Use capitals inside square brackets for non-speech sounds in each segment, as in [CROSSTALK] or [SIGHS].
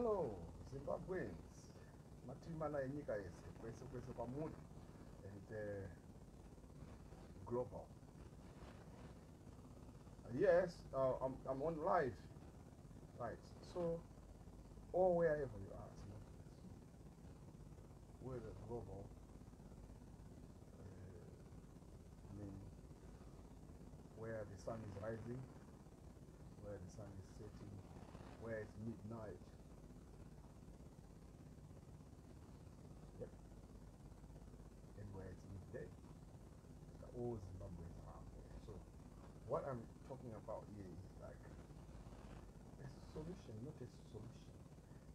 Hello, Zimbabweans. Matimana enyika yese kwese kwese kwamuri and uh, global. Uh, yes, uh, I'm, I'm on live. Right. So, or wherever you are, we're the global. Uh, I mean, where the sun is rising, where the sun is setting, where it's midnight. Yep. And where it's midday. The all Zimbabweans are out there. So what I'm talking about here is like a solution, not a solution.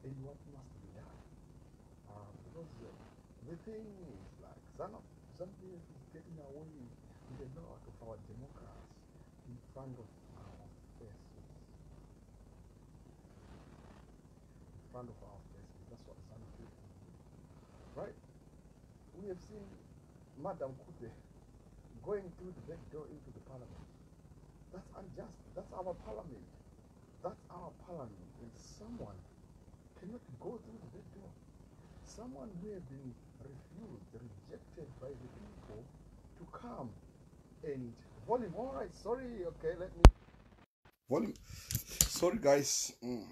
And what must be done. Um, because uh, the thing is like Zanu- Zambia is getting away with a lot of our democrats in front of our faces. In front of our faces. That's what Zambia is doing. Right? We have seen Madam Kute going through the back door into the parliament. That's unjust. That's our parliament. That's our parliament. And someone cannot go through the back door. Someone who has been refused, rejected by the people come and volume. All right, sorry. Okay, let me. Volume. Sorry, guys. Mm.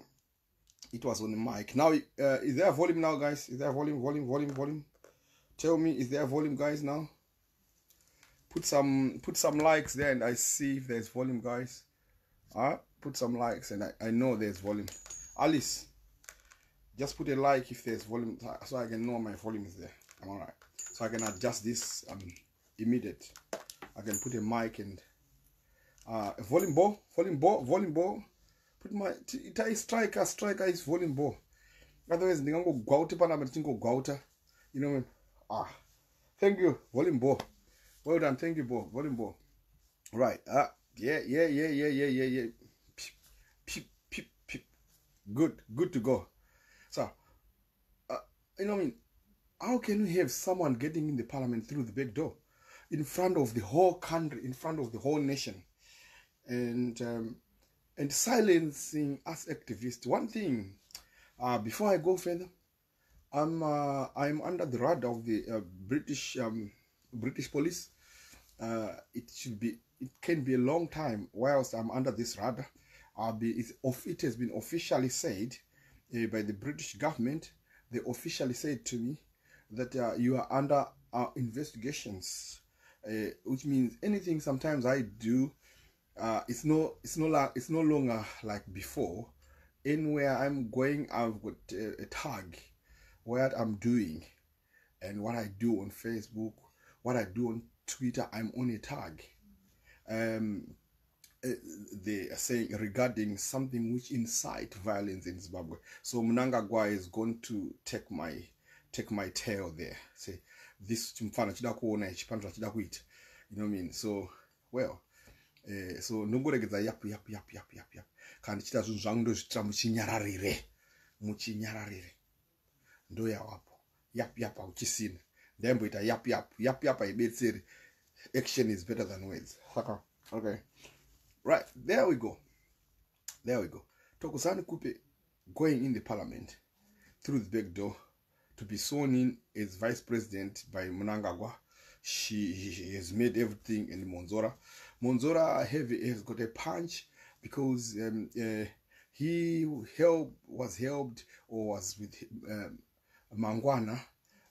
It was on the mic. Now, uh, is there volume now, guys? Is there volume, volume, volume, volume? Tell me, is there volume, guys? Now, put some put some likes there, and I see if there's volume, guys. Ah, put some likes, and I, I know there's volume. Alice, just put a like if there's volume, so I can know my volume is there. I'm alright. So I can adjust this um immediate. I can put a mic and uh a volume ball, volume ball, volume ball. Put my itai striker, striker is volume ball. Otherwise, ndingangogwauta panapa tichinogwauta. You know mean? Ah, thank you, volume ball. Well done, thank you, ball, volume ball. Right. Ah, yeah, yeah, yeah, yeah, yeah, yeah, yeah. Peep, peep, peep, peep. Good, good to go. So, uh, you know I mean? How can we have someone getting in the parliament through the back door, in front of the whole country, in front of the whole nation, and um, and silencing us activists? One thing, uh, before I go further, I'm uh, I'm under the radar of the uh, British um, British police. Uh, it should be it can be a long time whilst I'm under this radar. I'll be it has been officially said uh, by the British government. They officially said to me that uh, you are under investigations, uh, which means anything sometimes I do, uh, it's no it's no la- it's no longer like before. Anywhere I'm going, I've got a, a tag what I'm doing and what I do on Facebook, what I do on Twitter, I'm on a tag. Um, uh, they are saying regarding something which incite violence in Zimbabwe. So Mnangagwa is going to take my take my tail there. Say this chimfana chida kuona chipandwa chida kuita. You know mean? So well, eh, so nongoregedza yap yap yap yap yap yap. Kana chita zvinhu zvangu ndozvitira muchinyararire. Muchinyararire. ndo yavapo yap yap hauchisina ndaimboita yap yap yap yap haibetseri action is better than words saka okay right there we go there we go tokozani kupe going in the parliament through the back door to be sworn in as vice president by Mnangagwa. She, she has made everything in Monzora. Monzora have, has got a punch because um, uh, he help, was helped or was with um, Mangwana,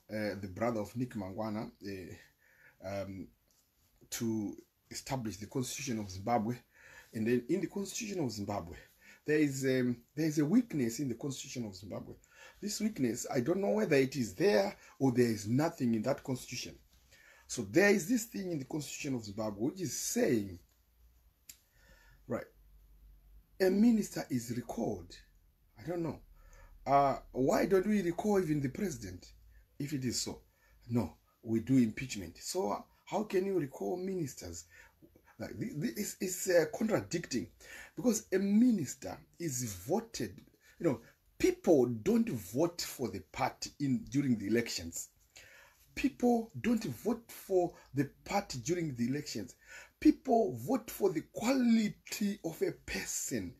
uh, the brother of Nick Mangwana, uh, um, to establish the constitution of Zimbabwe. And then in the constitution of Zimbabwe, there is um, there is a weakness in the constitution of Zimbabwe. This weakness, I don't know whether it is there or there is nothing in that constitution. So there is this thing in the constitution of Zimbabwe which is saying, right, a minister is recalled. I don't know. Uh, why don't we recall even the president if it is so? No, we do impeachment. So uh, how can you recall ministers? Like thi- thi- this is uh, contradicting because a minister is voted. You know, people don't vote for the party in during the elections. People don't vote for the party during the elections. People vote for the quality of a person,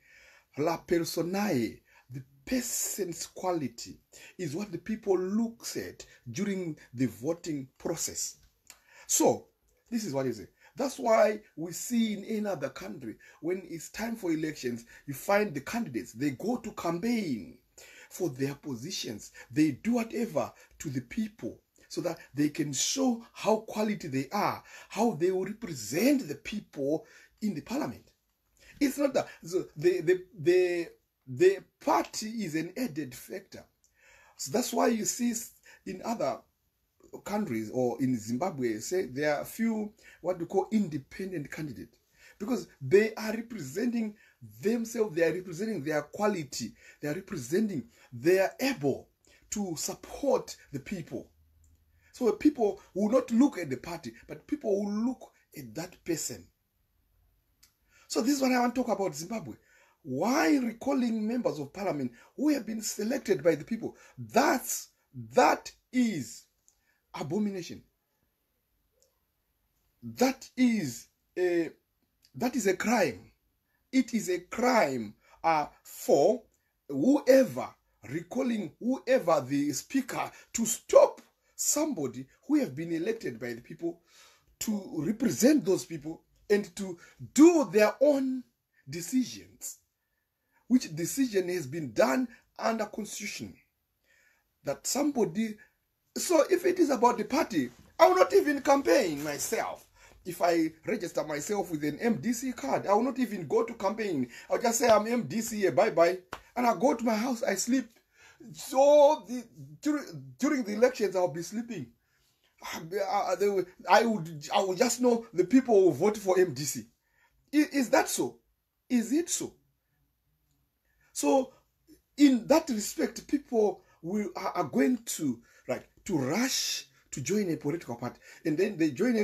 la personae, the person's quality is what the people looks at during the voting process. So, this is what is it. That's why we see in any other country, when it's time for elections, you find the candidates, they go to campaign for their positions. They do whatever to the people so that they can show how quality they are, how they will represent the people in the parliament. It's not that so the, the, the, the party is an added factor. So that's why you see in other countries or in Zimbabwe, say there are a few what we call independent candidates because they are representing themselves, they are representing their quality, they are representing, they are able to support the people. So people will not look at the party, but people will look at that person. So this is what I want to talk about Zimbabwe. Why recalling members of parliament who have been selected by the people? That's that is abomination. That is a that is a crime. It is a crime uh, for whoever recalling whoever the speaker to stop somebody who have been elected by the people to represent those people and to do their own decisions which decision has been done under constitution. That somebody so if it is about the party i will not even campaign myself if i register myself with an mdc card i will not even go to campaign. I'll just say i'm mdc here bye bye and i go to my house i sleep. So the, during, during the elections i'll be sleeping. Ah, ah, ah, I, I would i would just know the people who vote for mdc is, is that so? Is it so? So in that respect people will are, are going to right to rush to join a political party. And then they join a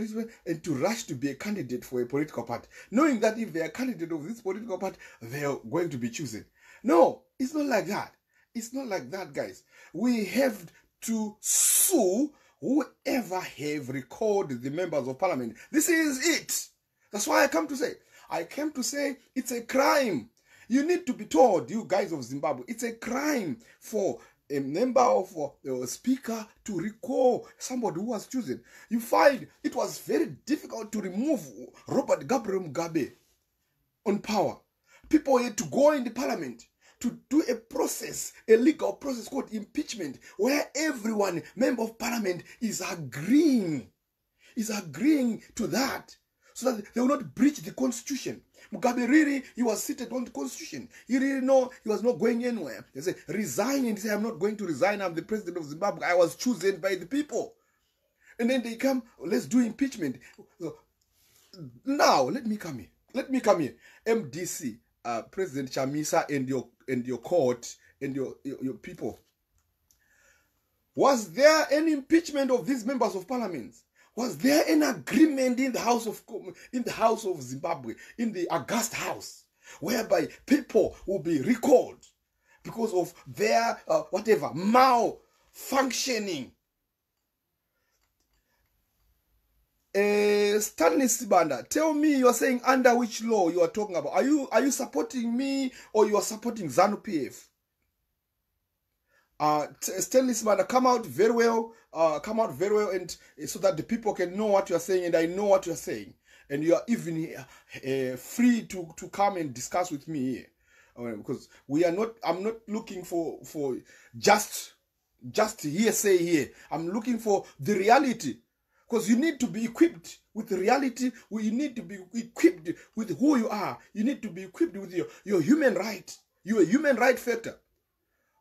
and to rush to be a candidate for a political party knowing that if they are candidate of this political party they are going to be chosen. No it's not like that. It's not like that guys. We have to sue whoever have recalled the members of parliament. This is it. That's why i come to say i came to say it's a crime. You need to be told you guys of zimbabwe it's a crime for a member of uh, speaker to recall somebody who was chosen. You find it was very difficult to remove Robert Gabriel Mugabe on power. People had to go in the parliament to do a process, a legal process called impeachment, where everyone, member of parliament, is agreeing, is agreeing to that, so that they will not breach the constitution. Mugabe really, he was seated on the constitution. He really know he was not going anywhere. He said, resign and he said, I'm not going to resign. I'm the president of Zimbabwe. I was chosen by the people. And then they come, let's do impeachment. Now, let me come here. Let me come here. MDC, uh, President Chamisa and your and your court and your, your, your people. Was there any impeachment of these members of parliament? Was there an agreement in the house of in the house of Zimbabwe, in the August House, whereby people will be recalled because of their uh, whatever malfunctioning? Uh, Stanley Sibanda, tell me you are saying under which law you are talking about. Are you are you supporting me or you are supporting ZANU PF? Uh, Stanley Smart come out very well, uh, come out very well, and uh, so that the people can know what you are saying, and I know what you are saying, and you are even uh, free to to come and discuss with me here, uh, because we are not. I'm not looking for for just just hearsay here. I'm looking for the reality, because you need to be equipped with reality. You need to be equipped with who you are. You need to be equipped with your your human right. You're a human right factor.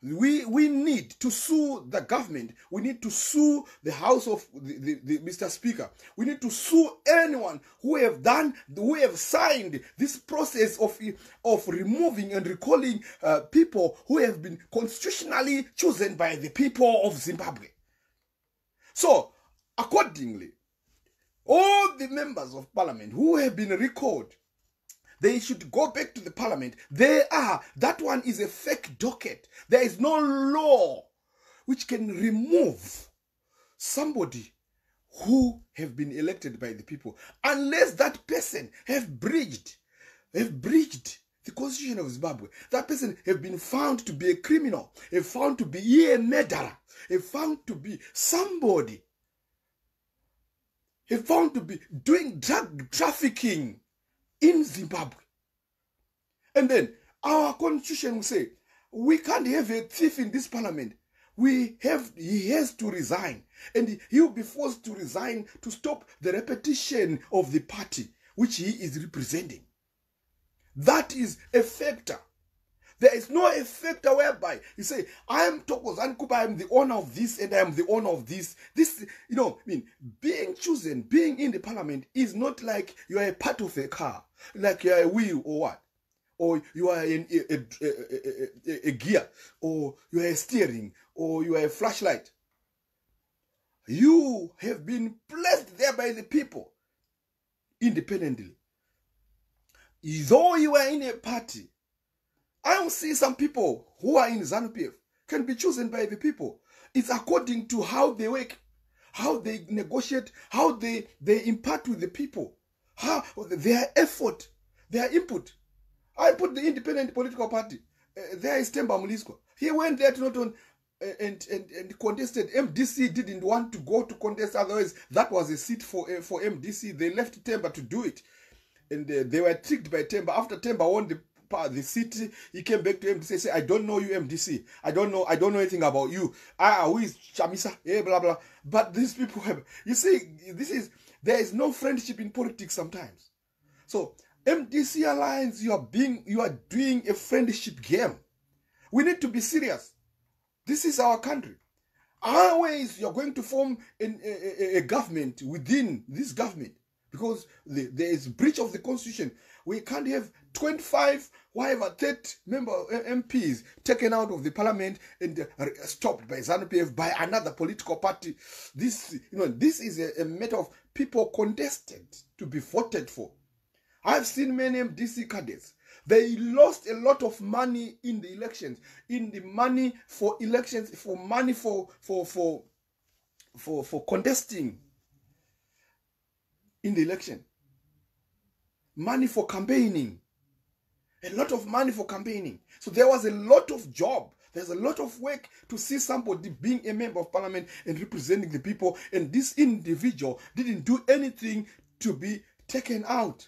We we need to sue the government. We need to sue the House of the, the, the, Mr. Speaker. We need to sue anyone who have done who have signed this process of of removing and recalling uh, people who have been constitutionally chosen by the people of Zimbabwe. So, accordingly, all the members of parliament who have been recalled they should go back to the parliament. They are. That one is a fake docket. There is no law which can remove somebody who have been elected by the people unless that person have breached have breached the constitution of Zimbabwe, that person have been found to be a criminal, have found to be a murderer, have found to be somebody, have found to be doing drug trafficking in Zimbabwe. And then our constitution will say, we can't have a thief in this parliament. We have, he has to resign. And he will be forced to resign to stop the repetition of the party which he is representing. That is a factor. There is no factor whereby you say, I am Tokozan Kuba, I am the owner of this and I am the owner of this. This, you know, I mean, being chosen, being in the parliament is not like you are a part of a car, like you are a wheel or what or you are in a, a, a, a, gear, or you are a steering, or you are a flashlight. You have been placed there by the people independently. Though you are in a party, I don't see some people who are in ZANU-PF can be chosen by the people. It's according to how they work, how they negotiate, how they, they impart with the people, how their effort, their input. I put the independent political party. Uh, there is Temba Mulisco. He went there to not on uh, and, and and contested. MDC didn't want to go to contest. Otherwise, that was a seat for uh, for MDC. They left Temba to do it, and uh, they were tricked by Temba. After Temba won the the city, he came back to MDC. Say, I don't know you, MDC. I don't know. I don't know anything about you. Ah, who is Chamisa? Yeah, blah blah. But these people have. You see, this is there is no friendship in politics sometimes. So MDC Alliance, you are being you are doing a friendship game. We need to be serious. This is our country. Always you're going to form an, a, a, government within this government because the, there is breach of the constitution. We can't have 25, whatever, 30 member MPs taken out of the parliament and uh, stopped by ZANU-PF by another political party. This, you know, this is a, a matter of people contested to be voted for. I've seen many MDC cadets. They lost a lot of money in the elections, in the money for elections, for money for for for for for contesting in the election. Money for campaigning. A lot of money for campaigning. So there was a lot of job. There's a lot of work to see somebody being a member of parliament and representing the people. And this individual didn't do anything to be taken out.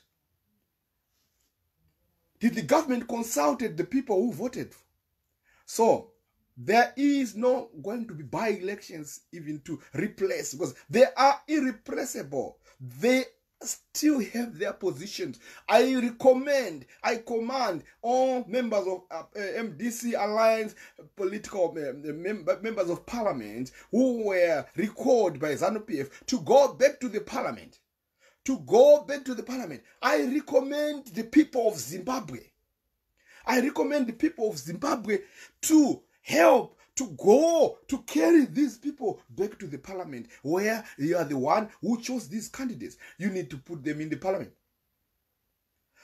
Did the government consulted the people who voted? So there is no going to be by-elections even to replace because they are irrepressible. They still have their positions. I recommend, I command all members of uh, uh MDC Alliance, uh, political um, um, uh, mem uh, members of parliament who were recalled by ZANU-PF to go back to the parliament to go back to the parliament. I recommend the people of Zimbabwe. I recommend the people of Zimbabwe to help to go to carry these people back to the parliament where you are the one who chose these candidates. You need to put them in the parliament.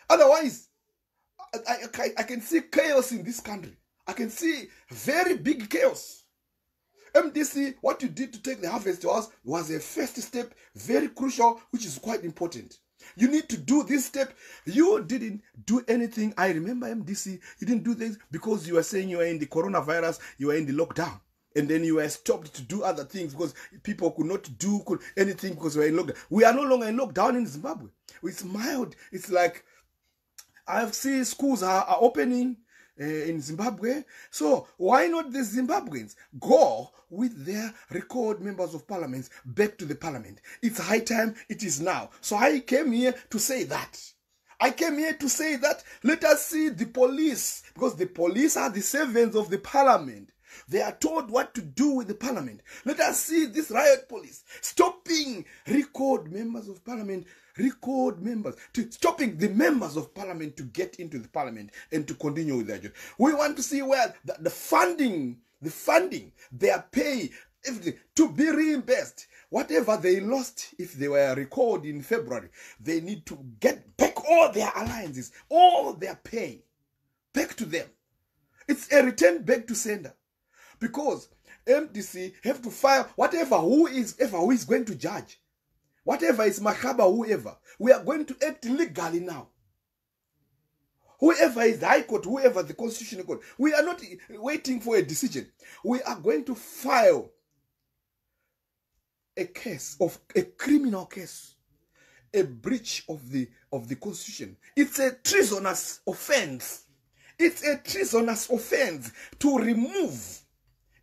Otherwise, I, I, I can see chaos in this country. I can see very big chaos. MDC, what you did to take the harvest to us was a first step, very crucial, which is quite important. You need to do this step. You didn't do anything. I remember MDC, you didn't do this because you were saying you were in the coronavirus, you were in the lockdown. And then you were stopped to do other things because people could not do could, anything because we were in lockdown. We are no longer in lockdown in Zimbabwe. It's mild. It's like I've seen schools are, are opening uh, in Zimbabwe. So why not the Zimbabweans go with their record members of parliament back to the parliament? It's high time. It is now. So I came here to say that. I came here to say that let us see the police because the police are the servants of the parliament. They are told what to do with the parliament. Let us see this riot police stopping record members of parliament record members, to stopping the members of parliament to get into the parliament and to continue with their job. We want to see where the, the funding, the funding, their pay, everything to be reimbursed. Whatever they lost if they were recalled in February, they need to get back all their alliances, all their pay back to them. It's a return back to sender because MDC have to fire whatever who is ever who is going to judge whatever is Mahaba, whoever, we are going to act legally now. whoever is the high court whoever the constitutional court we are not waiting for a decision. We are going to file a case of a criminal case a breach of the of the constitution. It's a treasonous offense. It's a treasonous offense to remove.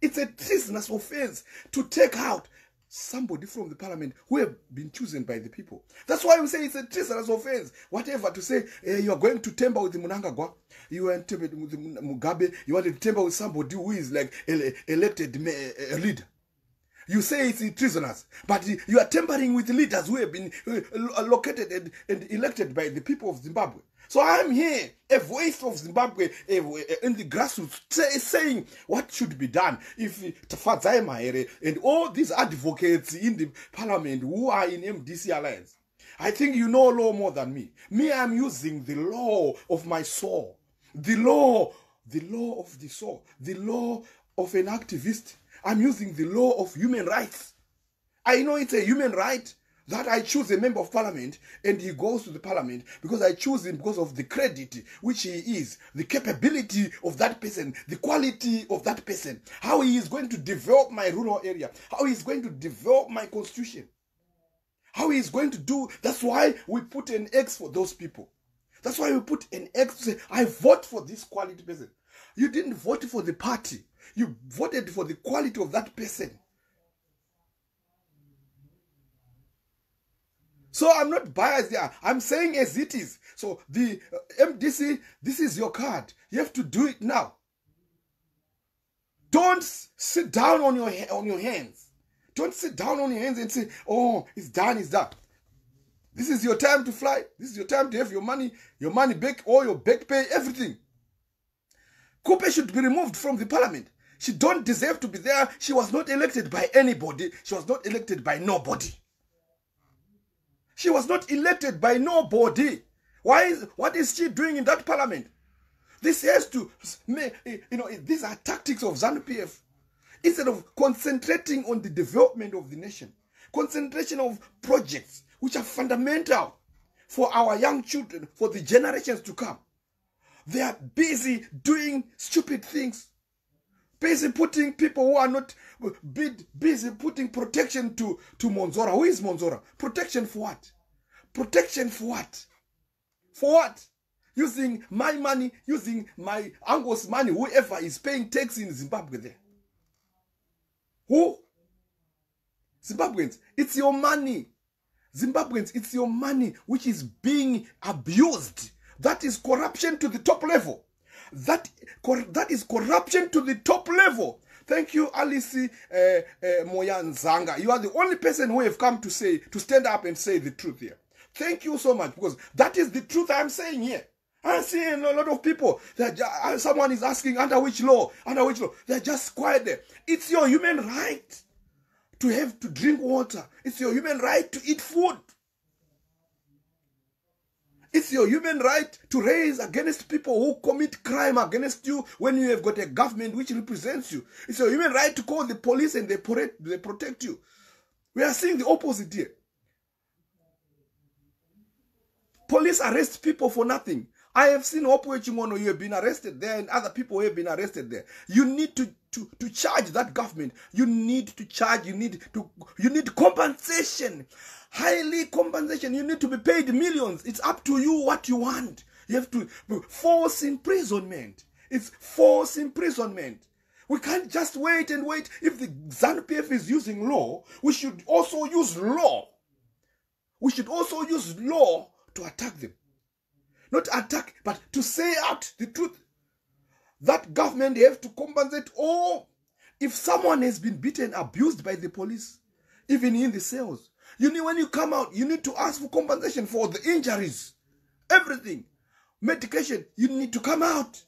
It's a treasonous offense to take out somebody from the parliament who have been chosen by the people. That's why we say it's a treasonous offense. Whatever to say uh, you are going to temper with munangagwa. You are with mugabe. You want to temper with somebody who is like elected a leader you say it's treasonous, but you are tampering with leaders who have been uh, located and, and elected by the people of Zimbabwe. So I'm here, a voice of Zimbabwe in the grassroots, saying what should be done. If Tafadzai Mahere and all these advocates in the parliament who are in MDC Alliance, I think you know law more than me. Me, I'm using the law of my soul, the law, the law of the soul, the law of an activist I'm using the law of human rights. I know it's a human right that I choose a member of parliament and he goes to the parliament because I choose him because of the credit which he is, the capability of that person, the quality of that person, how he is going to develop my rural area, how he is going to develop my constitution, how he is going to do. That's why we put an X for those people. That's why we put an X to say, I vote for this quality person. You didn't vote for the party. You voted for the quality of that person. So I'm not biased there. I'm saying as it is. So the uh, MDC, this is your card. You have to do it now. Don't sit down on your on your hands. Don't sit down on your hands and say, "Oh, it's done, it's done." This is your time to fly. This is your time to have your money, your money back, all your back pay, everything. Kupe should be removed from the parliament. She don't deserve to be there. She was not elected by anybody. She was not elected by nobody. She was not elected by nobody. Why is, what is she doing in that parliament? This has to, you know, these are tactics of ZANU-PF. Instead of concentrating on the development of the nation, concentration of projects which are fundamental for our young children, for the generations to come. They are busy doing stupid things busy putting people who are not busy putting protection to, to Monzora. Who is Monzora? Protection for what? Protection for what? For what? Using my money, using my uncle's money, whoever is paying tax in Zimbabwe there. Who? Zimbabweans, it's your money. Zimbabweans, it's your money which is being abused. That is corruption to the top level. That, that is corruption to the top level. Thank you, Alice uh, uh, Moyanzanga. You are the only person who have come to say, to stand up and say the truth here. Thank you so much because that is the truth I'm saying here. I'm seeing a lot of people that uh, someone is asking under which law, under which law. They're just quiet there. It's your human right to have to drink water. It's your human right to eat food. It's your human right to raise against people who commit crime against you when you have got a government which represents you. It's your human right to call the police and they protect, you. We are seeing the opposite here. Police arrest people for nothing. I have seen Opwe Chimono, you have been arrested there, and other people have been arrested there. You need to, to, to charge that government. You need to charge, you need to you need compensation highly compensation. You need to be paid millions. It's up to you what you want. You have to force imprisonment. It's force imprisonment. We can't just wait and wait. If the ZANU-PF is using law, we should also use law. We should also use law to attack them. Not attack, but to say out the truth. That government have to compensate all. If someone has been beaten, abused by the police, even in the cells, you need when you come out, you need to ask for compensation for the injuries, everything, medication. You need to come out.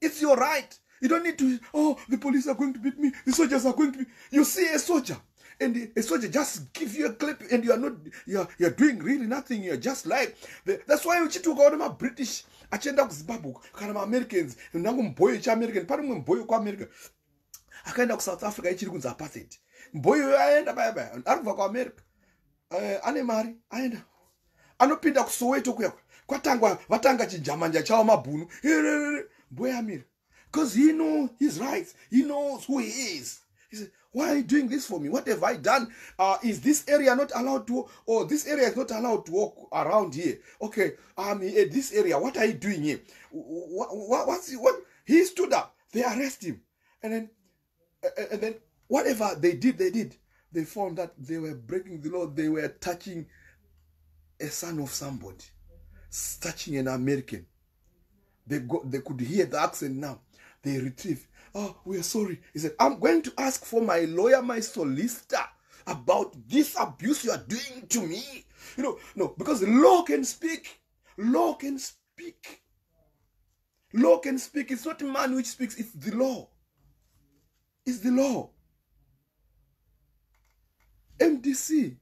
It's your right. You don't need to. Oh, the police are going to beat me. The soldiers are going to. Be. You see a soldier, and a soldier just give you a clip, and you are not. You are, you are doing really nothing. You are just like. The, that's why uchituka my British achienda kuzimbabwe kana maamericans nangu mubhoyo cheamerican pane mumwe mubhoyo kuamerica akaenda kusouth africa ichiri kunzi apartheid mubhoyo aenda baya baya ari kubva kuamerica uh, ane mari aenda. Anopinda kusoweto kuya kwatangwa vatanga chijamanja chavo mabhunu. Mboyamira because he know his rights he knows who he is he said why are you doing this for me? What have i done? Uh, is this area not allowed to or this area is not allowed to walk around here okay um at this area. What are you doing here? What, what, what's what? He stood up. They arrest him. And then and then whatever they did they did they found that they were breaking the law. They were touching a son of somebody touching an american. They go they could hear the accent now. They retrieve. Oh we are sorry. He said i'm going to ask for my lawyer my solicitor about this abuse you are doing to me. You know no because law can speak. Law can speak. Law can speak. It's not man which speaks. It's the law. It's the law mdc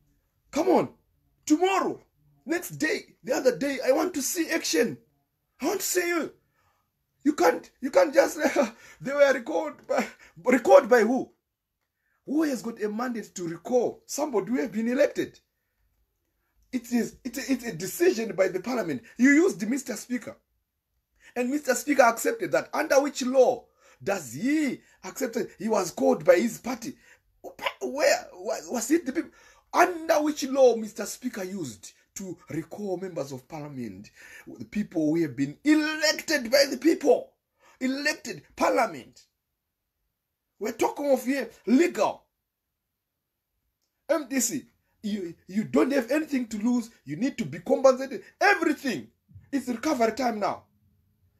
come on. Tomorrow next day the other day i want to see action. I want to see you. You can't you can't just [LAUGHS] they were recorded by record by who? Who has got a mandate to recall somebody who has been elected. It is it's a, it's a decision by the parliament. You used mr speaker. And mr speaker accepted that. Under which law does he accept it? he was called by his party where was it the people under which law mr speaker used to recall members of parliament, the people who have been elected by the people, elected parliament. We're talking of here legal. MDC, you, you don't have anything to lose. You need to be compensated. Everything. It's recovery time now.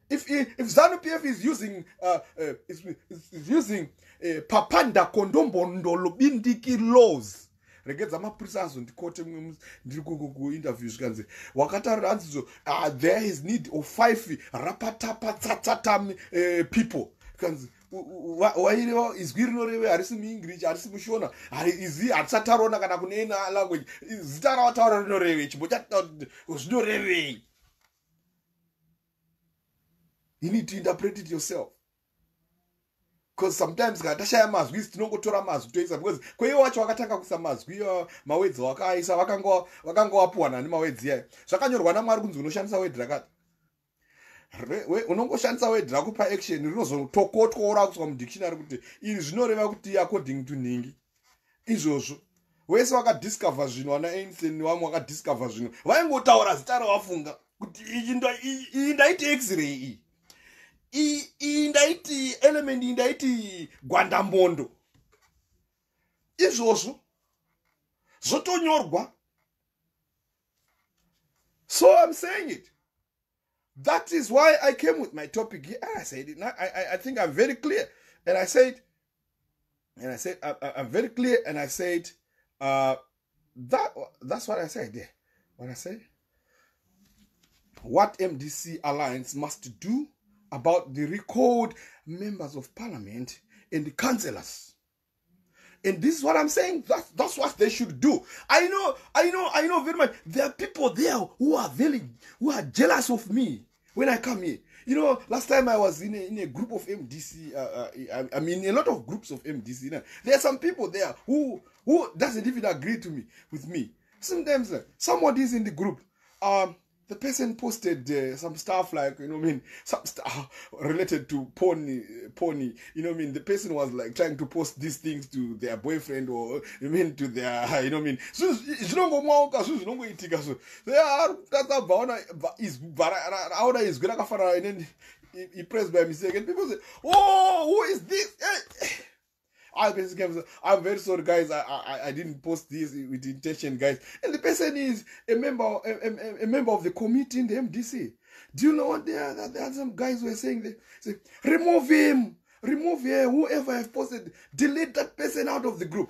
If if ZANU PF is using uh, uh is, is using uh, papanda kondombondo lobindiki laws regedza mapurisa azondikote ndiri kuinterview zvikanzi wakataura hanzizo uh, there is need of five rapatapatsatsatami uh, people. Kanzi waireva izwi rinoreve harisi muenglish harisi mushona izi hatisataurona kana kune ina language zita ravataura rinorevei chimbo chatati zvinorevei you need to interpret it yourself. Because sometimes kana tashaya mazwi tinongotora mazwi toisa because kweiwo wacho wakatanga kuisa mazwi mawedzi wakaisa vakanga wapuwa nani mawedzi iyayo zvakanyorwa namwari kunzi unoshandisa wedhi rakati. Unongoshandisa wedhi rako paaction rinozotokotwa rakuswa mudictionary kuti iri zvinoreva kuti according to nhingi. Izvozvo wese wakadiscover zvinhu ana einstein vamwe wakadiscover zvinhu vaingotaura zita ravafunga kuti iyi ndaiti x-ray iyi iyi ndaiti element iyi ndaiti gwandambondo izvozvo zvotonyorwa. So i'm saying it. That is why i came with my topic and i said it. I, I, I think i'm very clear. And i said and i said I, i'm very clear and i said uh, that that's what i said there. When i say what mdc alliance must do about the recalled members of parliament and the councillors. And this is what I'm saying. That's, that's what they should do. I know, I know, I know very much. There are people there who are very, who are jealous of me when I come here. You know, last time I was in a, in a group of MDC, uh, uh, I, I, mean, a lot of groups of MDC. There are some people there who who doesn't even agree to me with me. Sometimes uh, somebody is in the group. Um, the person posted uh, some stuff like you know I mean some stuff related to pony pony you know I mean? The person was like trying to post these things to their boyfriend or you mean to their [LAUGHS] you know I mean? So zvinongomwauka zvinhu zvinongoitika so kutatsa bvaona aona izwi rakafanana and then he pressed by mistake and people say oh who is this? Hey. I basically, I'm very sorry, guys. I, I I didn't post this with intention, guys. And the person is a member, a, a, a member of the committee in the MDC. Do you know what there are? There are some guys who are saying they say, remove him, remove whoever have posted, delete that person out of the group.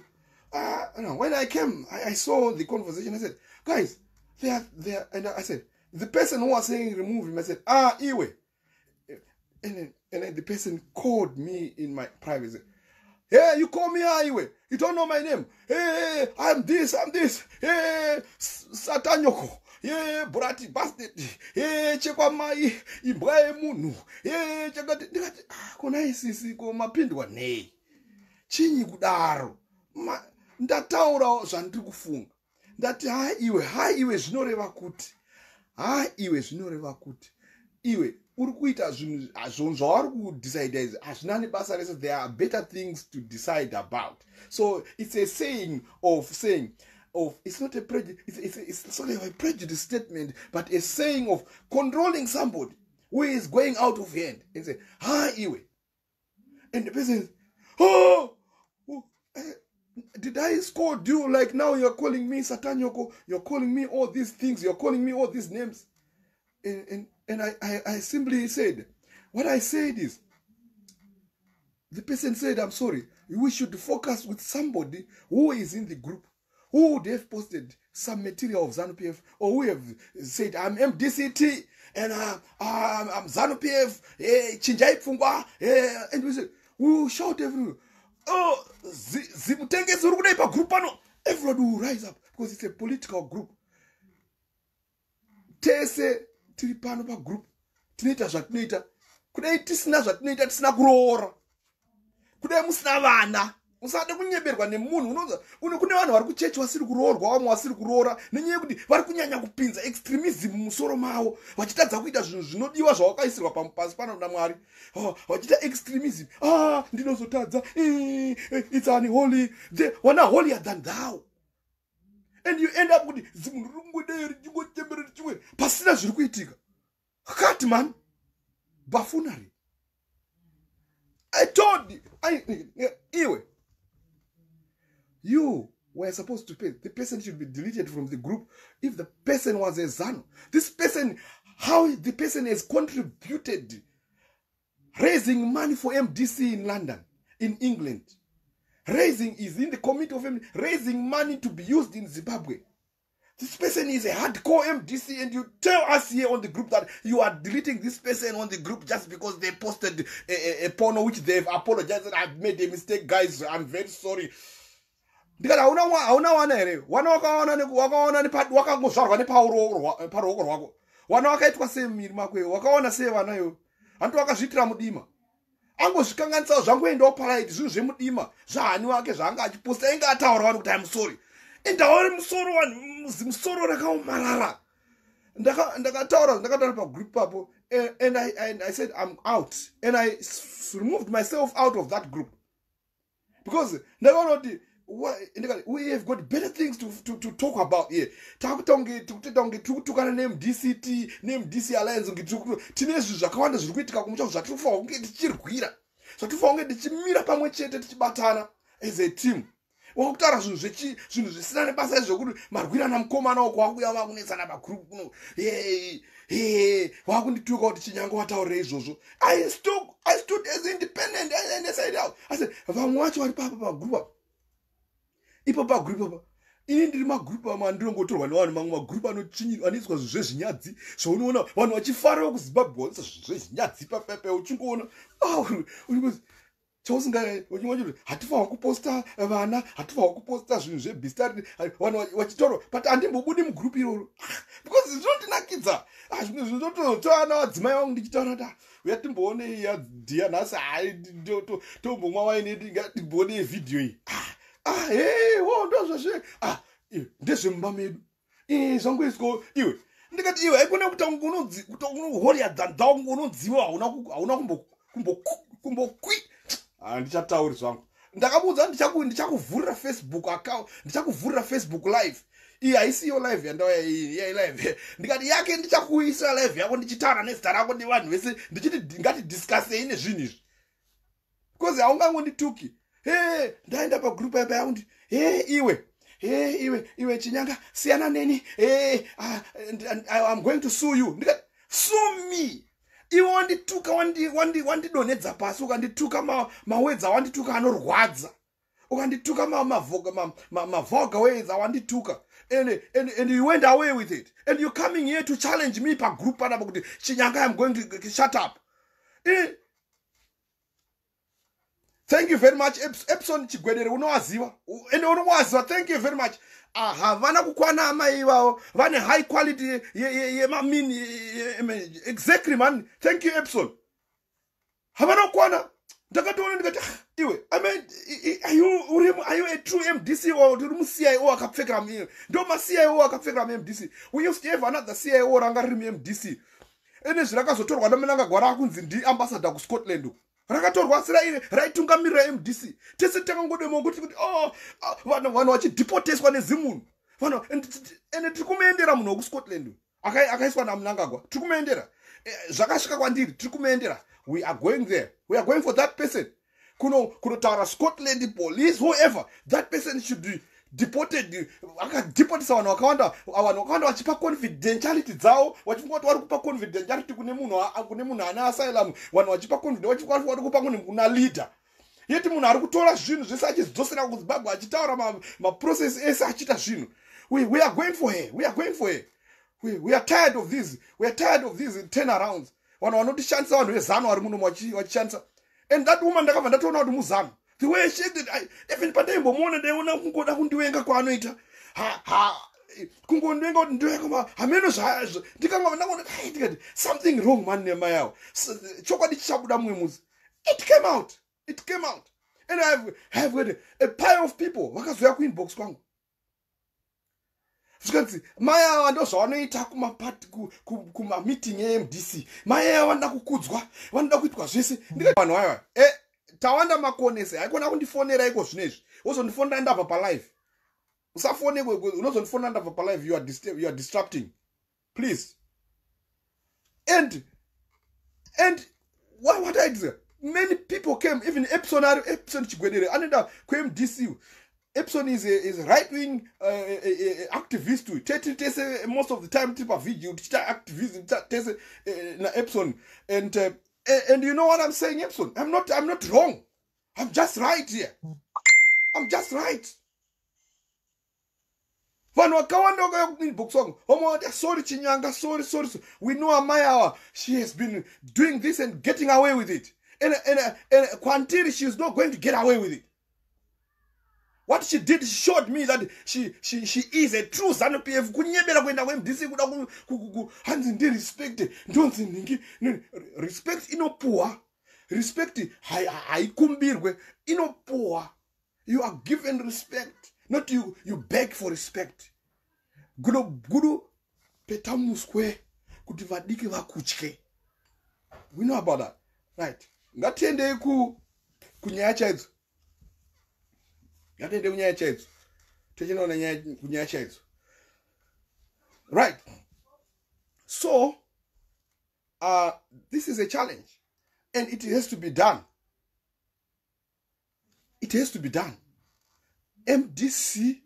Uh, no, when I came, I, I saw the conversation. I said, guys, they are, there, and I said, the person who was saying remove him, I said, ah, Iwe. And then, and then the person called me in my private. Hey, you call me highway. You don't know my name. Hey, I'm this, I'm this. Hey, Satanyoko. Hey, Brati bastard. Hey, chekwa mai imbwa yemunhu. Hey, chakati ndikati ah, kona isisi komapindwa nei. Chinyi kudaro. Ma, ndataura zvandiri kufunga. Ndati hai iwe, hai iwe zvinoreva kuti ha iwe zvinoreva kuti iwe uri kuita zvinhu zvinhu zvauri kudecida izvi hazvina nebasa rese there are better things to decide about. So it's a saying of saying of it's not a prejudice it's, it's, it's sort of a prejudice statement but a saying of controlling somebody who is going out of hand and say ha iwe. And the person oh, oh uh, did i scold you? Like now you're calling me satanyoko you're calling me all these things you're calling me all these names. And, and, and I, I, I simply said what i said is the person said i'm sorry we should focus with somebody who is in the group who would have posted some material of ZANU-PF or who have said, I'm MDCT and uh, I'm, I'm ZANU-PF, eh, Chinjai Pfungwa, eh, and we said, we shout everywhere. Oh, Zimutengezi uri kudai pagroup pano. Everybody will rise up because it's a political group. Tese tiri pano pagroup. Tinoita zvatinoita. Kudai tisina zvatinoita tisina kuroora. Kudai musina vana. usade kunyeberwa nemunhu unoza kune vanhu vari kuchechi vasiri kuroorwa vamwe vasiri kuroora nenyaya yekuti vari kunyanya kupinza extremism mumusoro mavo vachitadza kuita zvinhu zvinodiwa zvavakaisirwa pasi pano namwari oh, vachiita extremism ah ndinozotadza its unholy wana holier than thou and you end up kuti zimunhu riri kungodei richingochemberera chimwe pasina zviri kuitika kati man bafunary i told iwe you were supposed to pay. The person should be deleted from the group if the person was a Zano. This person, how the person has contributed raising money for MDC in London, in England. Raising is in the committee of MDC, raising money to be used in Zimbabwe. This person is a hardcore MDC, and you tell us here on the group that you are deleting this person on the group just because they posted a, a, a porno which they've apologized. I've made a mistake, guys. I'm very sorry. ndikati hauna wana here wana wakangozvarwa neparuoko rwako wana wakaitwa sei mumiri mako iwo wakaona sei vana iwo hanti wakazviitira mudima angozvikanganisawo zvangoendawo paraiti zvinhu zvemudima zvahani wake zvaanga achiposta ainge ataura vanhu kuti aimusori endauri musoro vanhu musoro rakaomarara. Ndakataura ndakataura pagroup papo and I, and i said i'm out. And i removed myself out of that group. Because ndakaona kuti we have got better things to, to, to talk about here. Takuita kunge tikutoita kunge tiri kutukana nemdct nemdc alliance kunge tine zvinhu zvakawanda zviri kuitika kumucha zvatinofanira kunge tichirwira. Zvatinofanira kunge tichimira pamwe chete tichibatana as a team. Wakutaura zvinhu zvinhu zvisina nebasa izvokuti marwirana mukomana wako wakuya vakunetsana pagroup kuno. Wakundituka kuti chinyange wataurira izvozvo. I stood as independent and aside out asi vamwe vacho vari papa pagroup apa ipo pagrupu apa ini ndiri magrupu amwe andinongotorwa nevanhu mamwe magrupu anoiswa zvinhu zvezvinyadzi zvaunoona vanhu vachifarira kuzimbabwe vaisa zvinhu zvezvinyadzi papepe uchingoona chausingaachingoti hatifanwa kuposta vana hatifanwa kuposta zvinhu zvebhistari vanhu vachitaura but handimbobudi mugrupu iroro because zvinondinakidza zvimwe zvinototoana vadzimai vangu ndichitaura kuti uya timboonei yadhiya nhasi hai tombomwa waine ngatimboonei vhidhiyo iyi ah hey wo ndo zvazve ah ndezvemumba medu. Zvangoiswa iwe ndikati iwe aikona kuti unohoria dzanzangu unodziwa hauna kumbokwi handichatauri zvangu. Ndakamuudza ndichakuvhurira facebook account ndichakuvhurira facebook live. Iyi haisiyo live yandaiyai ndikati yake ndichakuisa live yako ndichitaura nezita rako nevanhu vese ndichiti ngatidiscasei nezvinhu izvi. Because haungangondituki he ndaenda pagrupu yapa yakuti he iwe. He iwe iwe chinyanga siyana neni. He im going to sue you. Ndikati sue me. Iwe wandituka wandidonhedza pasi ukandituka mawedzi awandituka anorwadza. Ukandituka mavulga ways awandituka and, and, and you went away with it. And you coming here to challenge me pagroup panapa kuti chinyanga im going to shut up thank you very much. Epson chigwedere unowaziva? Ende unowaziva? Thank you very much. Havana kukwana amai ivavo. Vane high quality yemamin exactly man. Thank you epson. Havana kukwana? Ndakatoona ndikati "Ah, iwe I mean, i- i- are you- uri mu- are you a true mdc or uri mucio akapfekera ndo macio akapfekera mumdc we used to have another cio ranga riri mumdc ene zvirakazotorwa namunangagwara akunzi ndiambassador kuscotland uku. Rakatorwa siraire raitungamirira mdc tese takangodemo kuti kuti oh, ah, vanhu vanhu vachidhipoteswa nezimunhu. Vanhu and tiri kumuendera munhu wekuscotland. Akaiswa namunangagwa. Tiri kumuendera Eh, zvakasvika kwandiri tiri kumuendera we are going there. We are going for that person. Kuno kunotaura scotland police whoever that person should be deported akadhipotisa vanhu vakawanda vanhu vakawanda vachipa confidentiality dzavo vachifunga kuti vari kupa confidentiality kune munhu kune munhu ane asylum. Vanhu vachipa confidentiality vari kupa kuna leader. Yeti munhu ari kutora zvinhu zvese achizidzosera kuzimbabwe achitaura ma- maprocess ese achiita zvinhu. We, we are going for her we are going for her. We, we are tired of this we are tired of these turnarounds vanhu vanotishandisa vanhu vezano vari muno vachi- vachishandisa. And that woman ndakabva ndatoona kuti muzano the way she? Acted I- even pandaimbomuona ndaiona kungoda kundivenga kwaanoita kungondivenga kuti ndivenga hameno zvazvo ndikanga ndaona "Ai," ndikati something wrong man nemai yavo chokwadi chichabuda mumwe musi it came out it came out. And i've, I've got a, pile of people vakazouya kuinbox kwangu. Zvikanzi mai ava ndo zvavanoita kumapati kumameeting emdc mai ava vanoda kukudzwa vanoda kuitwa zvese. Ndikati vanhu vaiva e tawanda makonesi haikona kundifonera iko zvinezvi wozondifonera ndabva palive usafone unozondifonera ndabva palive you are, you are disrupting. Please. And and what, what I did, many people came even epson ari epson chigwedere anoenda kumdc epson is a, is a right wing uh, uh, uh, activist. Tete tese most of the time tiri pavhidhio tichita activism tese uh, naepson and uh, a- and you know what i'm saying epson? I'm not i'm not wrong. I'm just right here. I'm just right. Vanhu vakawanda vakauya kuinbox wangu. Vamati sorry chinyanga sorry sorry sorry. we know amai ava she has been doing this and getting away with it. And, and, and kwantiri she is not going to get away with it what she did she showed me that she, she, she is a true zanu p f. Kunyebera kuenda kwemdc kuda ku- ku- ku- ku- hanzi ndirespect ndonzi ndingi nini, respect inopuhwa respect hai- haikumbirwe inopuhwa. You are given respect not you, you beg for respect. Gudo gudu petamuswe kuti vadiki vakutye. We know about that. Right. Ngatiendei ku kunyaya chaidzo ngatiendei kunyaya chaidzo techinoona nyaya- kunyaya chaidzo right. So uh, this is a challenge. And it has to be done. It has to be done. Mdc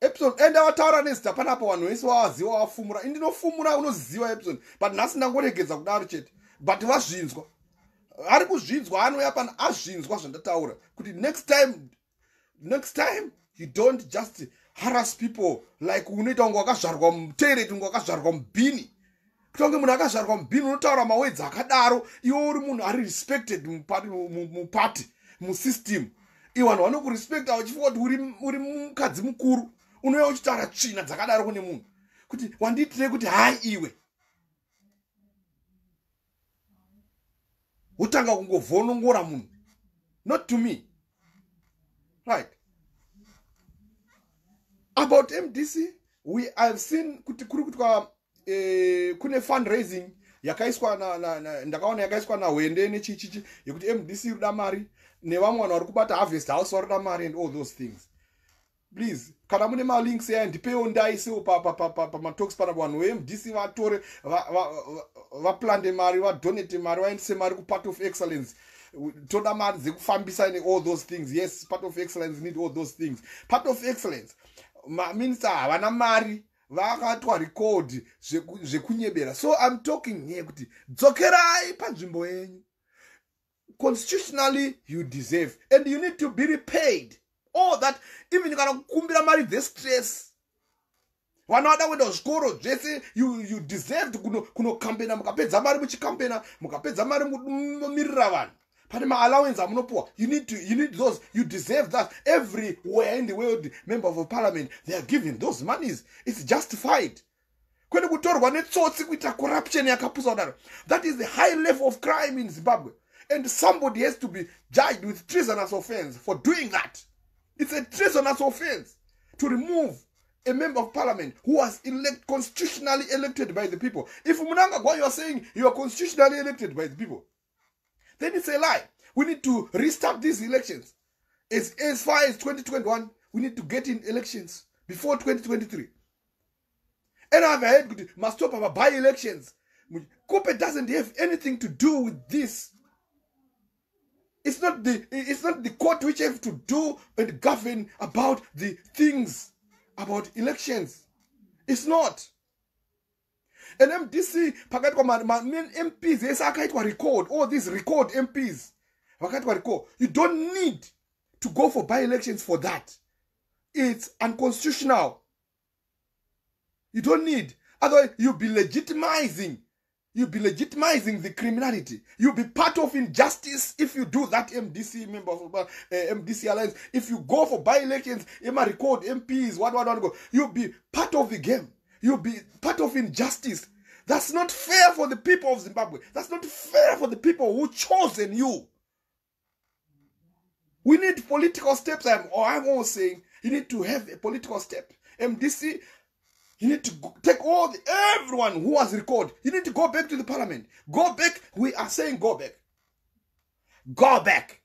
epson endavataura nezita panapo vanhu vese vavaziva vafumura. Indinofumura unoziva epson but nhasi ndangoregedza kudaro chete. But vazvinzwa. Ari kuzvinzwa anoya pana azvinzwa zvandataura. Kuti next time next time you don't just harass people like unoita kunge wakazvarwa mutoireti kunge wakazvarwa mubhini. Kuita kunge munhu akazvarwa mubhini unotaura mawedzi akadaro iwe uri munhu ari respected mupati mu- mupati musystem. Iwe vanhu vanokurespecta vachifunga kuti uri- uri mukadzi mukuru unouya uchitaura tsvina dzakadaro kune munhu. Kuti wandiitirei kuti hai iwe. Wotanga kungovhonongora munhu. Not to me right. About mdc we have seen kuti kuri kuitwa eh, kune fundraising yakaiswa na, na, na, ndakaona yakaiswa nahwende nechichichi yekuti mdc ruda mari nevamwe vanhu vari kubata harvest house varuda mari and all those things. Please kana mune malinks aya ndipewo ndaisewo pamatalks panapo vanhu vemdc vatore va- va- va- vaplande mari vadonate mari vaendese mari kupart of excellence toda mari dzekufambisa neall those things. Yes part of excellence need all those things. Part of excellence maminista havana mari vakatwa zveku- zvekunyebera. So i'm talking here kuti dzokerai panzvimbo yenyu. Constitutionally you deserve and you need to be repaid. All that even kana kukumbira mari dzestress. Vana vada kuenda kuzvikoro zvese you, you deserved kunokambena mukapedza mari muchikambena mukapedza mari munomirira vanhu pane maallowance amunopuwa you need to you need those you deserve that. Everywhere in the world member of parliament they are given those monies. It's justified. Kwete kutorwa netsotsi kuita corruption yakapusa kudaro. That is the high level of crime in zimbabwe. And somebody has to be judged with treasonous offense for doing that. It's a treasonous offense to remove a member of parliament who was elect, constitutionally elected by the people. If Munangagwa, you are saying you are constitutionally elected by the people, then it's a lie. We need to restart these elections. As, as far as 2021, we need to get in elections before 2023. And I've heard must stop our by elections. Kope doesn't have anything to do with this. It's not the it's not the court which have to do and govern about the things about elections. It's not. And MDC pakati kwamain MPs ese akaitwa record all these record MPs vakaitwa record you don't need to go for by elections for that it's unconstitutional you don't need otherwise you'll be legitimizing You'll be legitimizing the criminality. You'll be part of injustice if you do that MDC member of uh, MDC alliance. If you go for by-elections, Emma record MPs, what, what, what, go. You'll be part of the game. You'll be part of injustice. That's not fair for the people of Zimbabwe. That's not fair for the people who chosen you. We need political steps. I'm, or I'm always saying you need to have a political step. MDC you need to take all the, everyone who has recorded. You need to go back to the parliament. Go back. We are saying go back. Go back.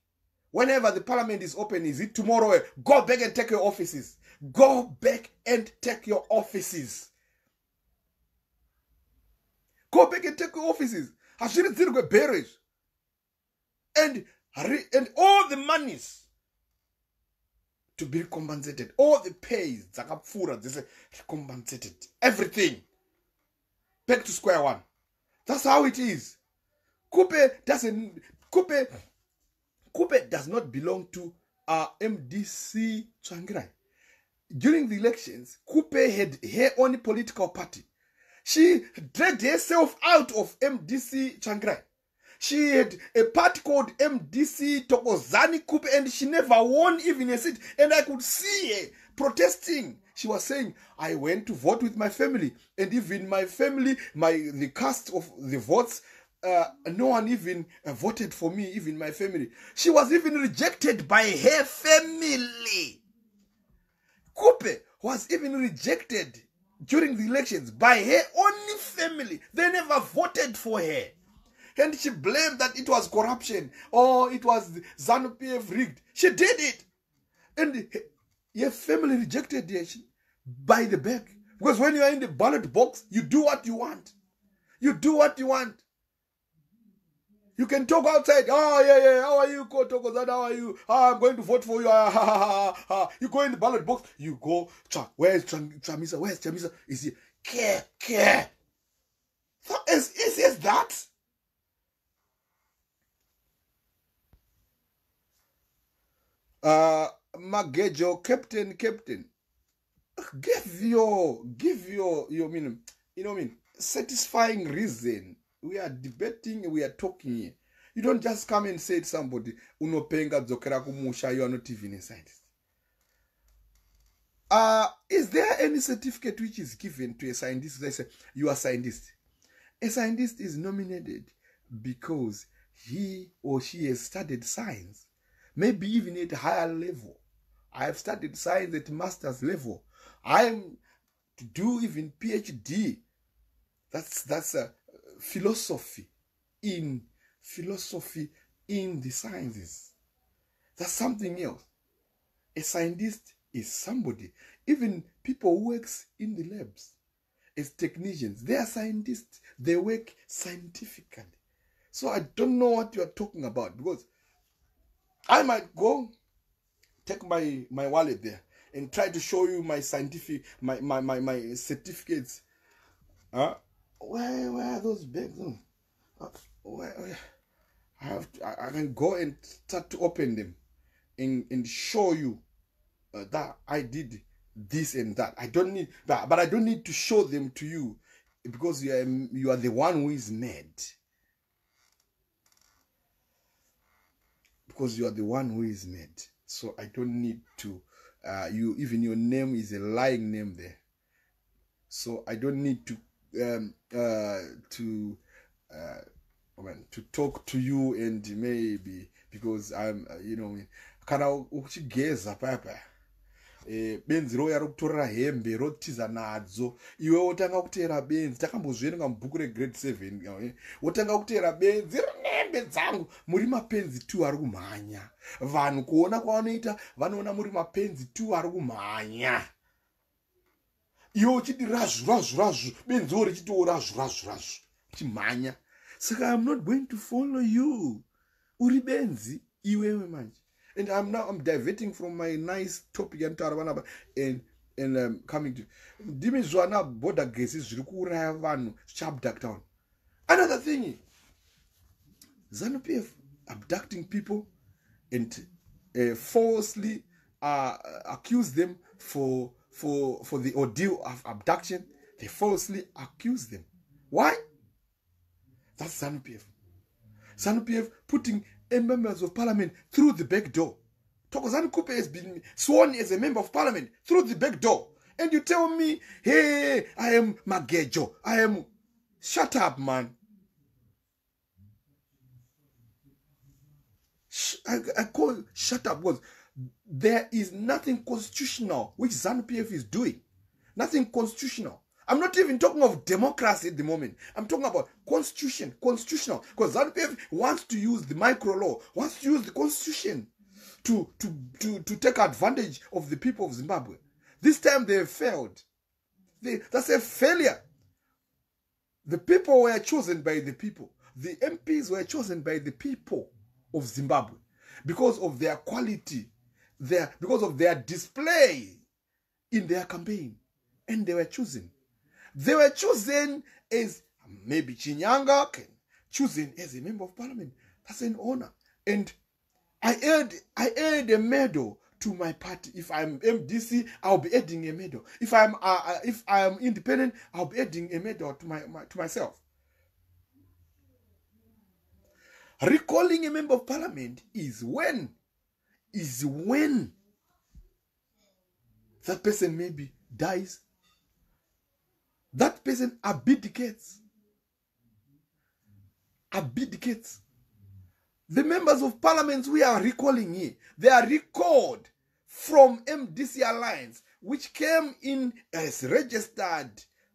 Whenever the parliament is open, is it tomorrow? Go back and take your offices. Go back and take your offices. Go back and take your offices. Hazviridzi buried. And and all the monies to be compensated all the pays dzakapfuura dzese compensated everything. Back to square one. That's how it is. Kupe doesn't kupe kupe does not belong to uh, mdc tsvangirai. During the elections kupe had her own political party she dragged herself out of mdc tsvangirai she had a party called MDC Tokozani Kupe and she never won even a seat. And I could see her protesting. She was saying, I went to vote with my family. And even my family, my the cast of the votes, uh, no one even uh, voted for me, even my family. She was even rejected by her family. Kupe was even rejected during the elections by her only family. They never voted for her. And she blamed that it was corruption or it was ZANU PF rigged. She did it. And her family rejected her by the back. Because when you are in the ballot box, you do what you want. You do what you want. You can talk outside. Oh, yeah, yeah. How are you, Kotokozada? How are you? Oh, I'm going to vote for you. Ah. You go in the ballot box. You go. Where's Chamisa? Where's Chamisa? Is he? Care, care. As easy as that. uh magejo captain captain give your give your your mean you know I mean satisfying reason we are debating we are talking here you don't just come and say to somebody unopenga dzokera kumusha you are not even a scientist uh is there any certificate which is given to a scientist they say you are a scientist a scientist is nominated because he or she has studied science maybe even at a higher level. I have studied science at master's level. I'm to do even PhD. That's that's a philosophy in philosophy in the sciences. That's something else. A scientist is somebody, even people who works in the labs as technicians, they are scientists. They work scientifically. So I don't know what you are talking about because I might go take my my wallet there and try to show you my scientific my my my, my certificates. Huh? Where where are those bags? Uh, where, where? I have to, I, I, can go and start to open them and and show you uh, that I did this and that. I don't need but, but I don't need to show them to you because you are you are the one who is mad. because you are the one who is mad, So I don't need to. Uh, you even your name is a lying name there. So I don't need to um, uh, to uh, to talk to you and maybe because i'm uh, you know kana uchigeza paya paya e, benzi rouya rokutorera hembe rotiza nadzo iwe wotanga kuteera benzi takambozviverenga mubhuku regrade seven eh? wotanga kuteera benzi rinembe dzangu muri mapenzi t ari kumhanya vanhu kuona kwavanoita vanoona muri mapenzi t ari kumhanya iwe uchiti razvu razvu razvu benziwo richitiwo razvu razvu razvu chimhanya. Saka im not going to follow you. Uri benzi iwewe manje. And i'm now i'm diverting from my nice topic yanotaura vanapa and and um, coming to ndimi zvana border gesi zviri kuuraya vanhu zvichiabducta vanhu another thing zanu p f abducting people and uh, falsely uh, accuse them for for for the ordeal of abduction they falsely accuse them why that's zanu p f zanu p f putting members of parliament through the back door. Tokozani Kupe has been sworn as a member of parliament through the back door. And you tell me, hey, I am Magejo. I am. Shut up, man. I, I call shut up because there is nothing constitutional which ZANU PF is doing. Nothing constitutional. I'm not even talking of democracy at the moment. I'm talking about constitution, constitutional. Because ZANU-PF wants to use the micro law, wants to use the constitution to, to, to, to take advantage of the people of Zimbabwe. This time they have failed. They, that's a failure. The people were chosen by the people. The MPs were chosen by the people of Zimbabwe because of their quality, their, because of their display in their campaign. And they were chosen. They were chosen as maybe Chinyanga can chosen as a member of parliament. That's an honor. And I add I add a medal to my party. If I'm MDC, I'll be adding a medal. If I'm uh, uh if I'm independent, I'll be adding a medal to my, my to myself. Recalling a member of parliament is when is when that person maybe dies that person abdicates. Abdicates. The members of parliament we are recalling here, they are recalled from MDC Alliance, which came in as registered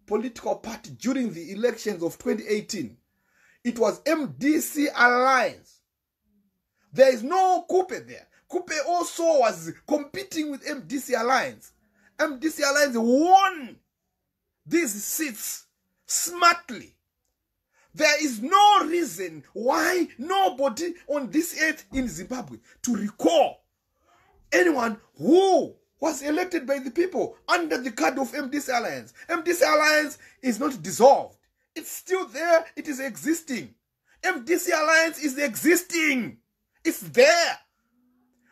political party during the elections of 2018. It was MDC Alliance. There is no Coupe there. Coupe also was competing with MDC Alliance. MDC Alliance won these seats smartly. There is no reason why nobody on this earth in Zimbabwe to recall anyone who was elected by the people under the card of MDC Alliance. MDC Alliance is not dissolved. It's still there. It is existing. MDC Alliance is existing. It's there.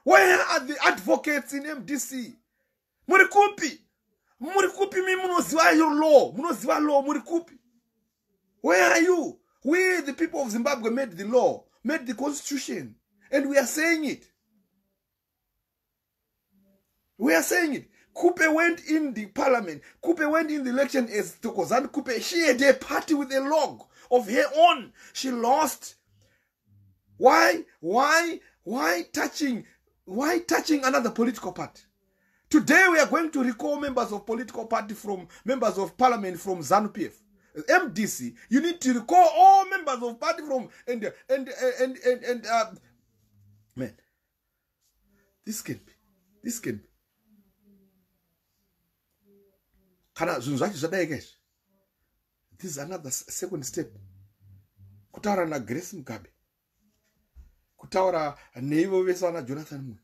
Where are the advocates in MDC? Murikupi, muri kupi? Mi munoziva yo law? Munoziva law muri kupi? Where are you? We the people of zimbabwe made the law made the constitution and we are saying it. We are saying it. Kupe went in the parliament. Kupe went in the election as tokozani kupe. She had a party with a log of her own. She lost. Why? Why? Why touching why touching another political party Today we are going to recall members of political party from members of parliament from ZANU-PF. MDC, you need to recall all members of party from and and and and, and uh, man, this can be, this can be. kana zvinhu zvacho zvadai kaizvi this is another second step kutaura nagrace mugabe kutaura neivo vese vana jonathan mwe.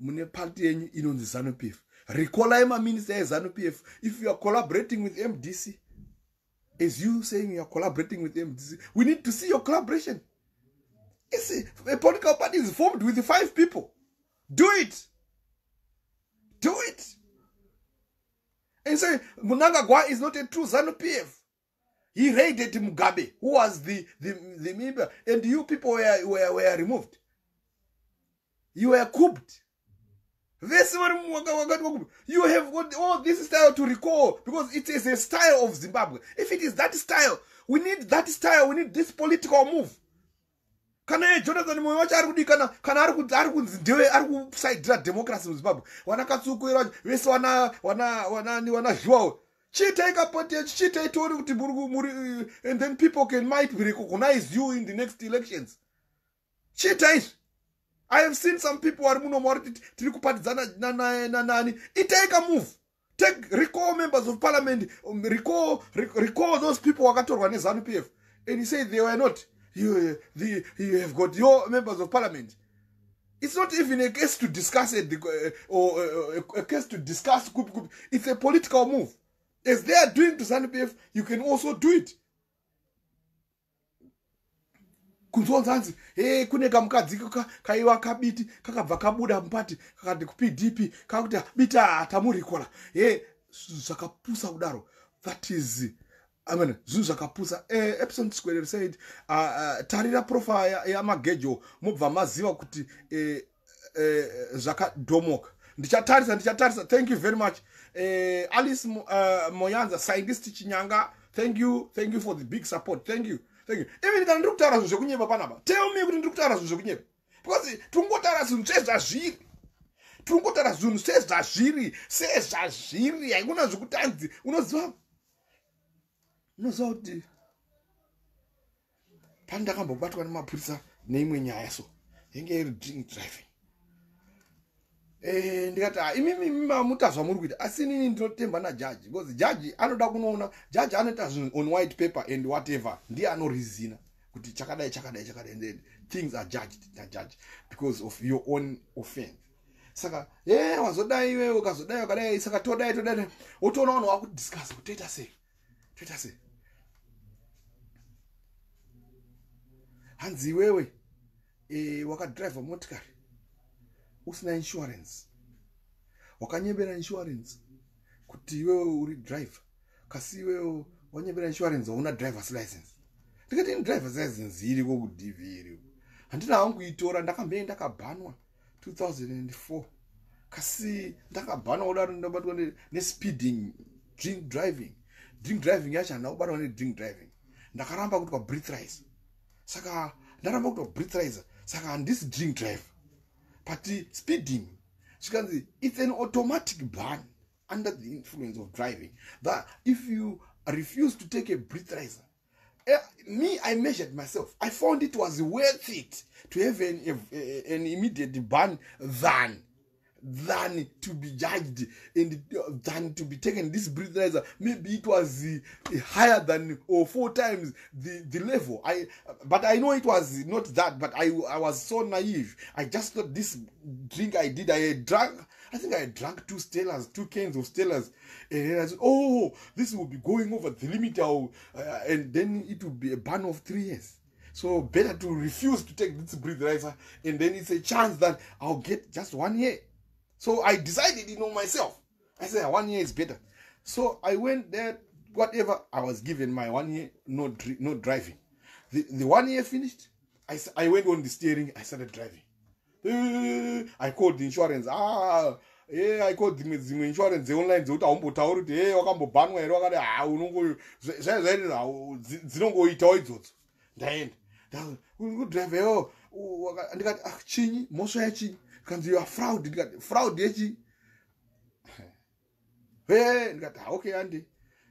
Mune party yenyu inonzi zanup f. Recallai maminista ezanup f. If you are collaborating with mdc as you saying you are collaborating with mdc we need to see your collaboration. It's a, a political party is formed with five people. Do it. Do it. And say munangagwa is not a true zanup f he raided mugabe who was the, the, the member and you people were, were, were removed. You were cooped. Vese vari wakati you have got all this style to recall because it is a style of zimbabwe. If it is that style we need that style we need this political move. Kana jonathan mwoyo wacho ari kudii kana ari kunzi ndeve ari kusaidhira democracy muzimbabwe wana katsukuira wacho vese wana wana wanani wana zhuwawo chiitai kapoti chiitai tione kuti muri and then people can might recognize you in the next elections. Chiitai izvi. I have seen some people vari munomo vari tiri kupatidzana nanani itai kamove take recall members of parliament um, recall, recall those people wakatorwa nezanup f. And he said they were not. You, the, you have got your members of parliament. It's not even a case to discuss it uh, or uh, a case to discuss it's a political move as they are doing to zanup f you can also do it. Kunzonza anzi e kune kamukadzi kaiwa kabiti kakabva kabuda mupati kakati kupdp kakuti biti hatamurikora e zvinhu zvakapusa kudaro. That is amen zvinhu zvakapusa. Epson square said uh, uh, tarira profile yamagejo mobva maziva kuti e, e, zvakadhomoka ndichatarisa ndichatarisa. Thank you very much uh, alice uh, moyanza scientist chinyanga thank you thank you for the big support thank you thank you. Even kana ndiri kutaura zvinhu zvekunyepa panapa tell me kuti ndiri kutaura zvinhu zvekunyepa. Because tiri kungotaura zvinhu sezvazviri tiri kungotaura zvinhu sezvazviri sezvazviri haikuna zvekutanzi unoziva? Unoziva kuti pandakambobatwa nemapurisa neimwe nyaya so yenge iri drink driving Eh, ndikati ah, imimi mamutazva muri kuita. Asi inini ndinotemba najaji because jaji anoda kunoona jaji anoita zvinhu on white paper and whatever ndiye anorizina kuti chakadai chakadai chakadai. Then things are judged najaji because of your own offense. Saka e eh, wazodai iwe ukazodai wakadai. Saka todai todai. Wotoona vanhu wakudiscuss kuti toita sei toita sei hanzi iwewe? E, wakadhiraivha motikari usina insurance. Wakanyembera insurance kuti iwewe uri driver kasi iwewe wanyembera insurance hauna drivers license. Ndikati ini drivers license iriko kudv iriko handina hangu itora ndakambei ndakabhanwa 2004 kasi ndakabhanwa kudaro ndabatwa nespeeding drink driving. Drink driving yacho handina kubatwa nedrink driving. Ndakaramba kuti kwabreathrise saka ndaramba kuti kwabreathrise saka handisi drink driver but speeding zvikanzi it's an automatic ban under the influence of driving. That if you refuse to take a breathriser uh, me i measured myself. I found it was worth it to have an, an immediate ban than than to be judged and than to be taken. This breathalyzer maybe it was uh, higher than or four times the the level. I but i know it was not that but i i was so naive. I just thought this drink i did i drank. i think i drank two stellars two cans of stellars and then i said oh this will be going over the limit uh, and then it will be a ban of three years. So better to refuse to take this breathalyzer and then it's a chance that i'll get just one year so I decided, you know, myself. I said, one year is better. So I went there, whatever. I was given my one year, no, no driving. The, the one year finished. I, I went on the steering. I started driving. Uh, I called the insurance. Ah, e i called dzimwe insurance dzeonline dzekuti haumbotauri kuti e wakambobhanwa here wakati ha unongo zvaizvaiti dzinongoitawo idzodzo ndaenda kudhraivhayo ndikati ah chinyi mosvaya chinyi kanzi yoa fraud [LAUGHS] ndikati fraud yechi he ndikati haokay andi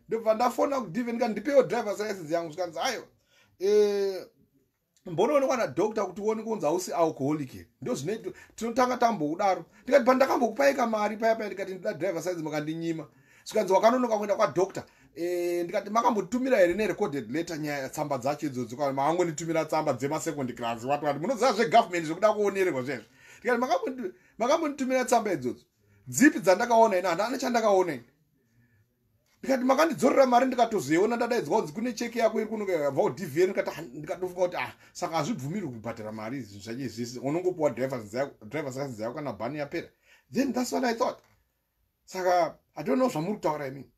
ndobva ndafona kudive ndikati ndipewo drivers license yangu. Zvikanzi aiwa e, mbonoonekwa nadokta kuti uone kunzi hausi alcoholic? Ndo zvine tinotanga tambokudaro ndikati pandakambokupaika mari paya paya ndikati ndida drivers license makandinyima. Zvikanzi wakanonoka kuenda kwadokta e, ndikati makambotumira here nerecorded letter nyaya tsamba dzacho idzodzo? Maangonditumira tsamba dzemasecond class. Watwati munoziva zvegovernment zvekuda kuonererwa zvezvo tikati makambonitumira tsamba idzodzo. Dzipi dzandakaona ina handana chandakaona ini ndikati makandidzorera mari ndikatozoiona ndadaidzwa kunzi kune cheki yako iri kunobva kudvn ndikatofunga kuti ah saka hazvibvumirwi kubhadhara mari izvi zvacho izvisi unongopiwa drivers license yako kana bhani yapera. Then thats what i thought. Saka know zvamuri kutaura imini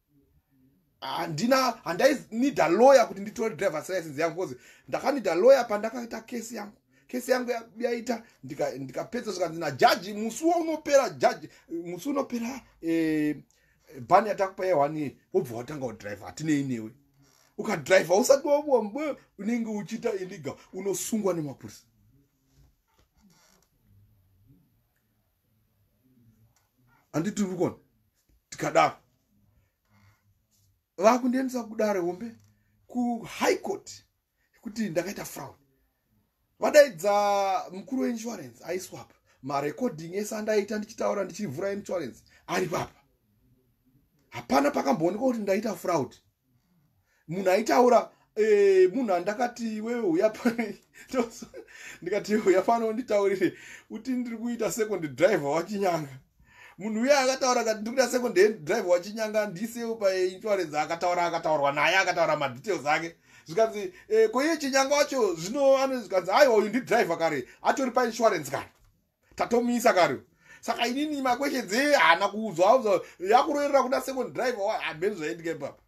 handina handainida lawyer kuti nditore drivers license yangu bcause ndakanida lawyer pandakaita kesi yangu kesi yangu ya- yaita ndika- ndikapedza zvikanzi najaji musi waunopera jaji musi unopera bhani yatakupa yehani yeyi wobva watanga kudhiraivha hatinei newe ukadhiraivha usati wabombe unenge uchiita illegal unosungwa nemapurisa handiti uri kuona tikadaro vakundiendesa kudare hombe kuhigh court kuti ndakaita fraud vadaidza mukuru weinsurance aiswap marekoding ese andaita ndichitaura ndichivhura insurance ari papa. Hapana pakambooneka kuti ndaita fraud. Munhu aitaura eh, munhu andakati wewe uya [LAUGHS] ndikati uya pano nditaurire kuti ndiri kuita second driver wachinyanga munhu uya akataura kati ndiri kuita second driver wachinyanga ndisewo painsurance akataura akataurwa naye akataura madetails ake zvikanzi eh, koiye chinyanga wacho zvino anozvikanzi aiwa uyu ndidhiraivha kare atori painsurance kare tatomuisa kare. Saka inini makweshens e haana kuudzwa audzwa yakuroerera kuda second driver hambeni zvaitike papa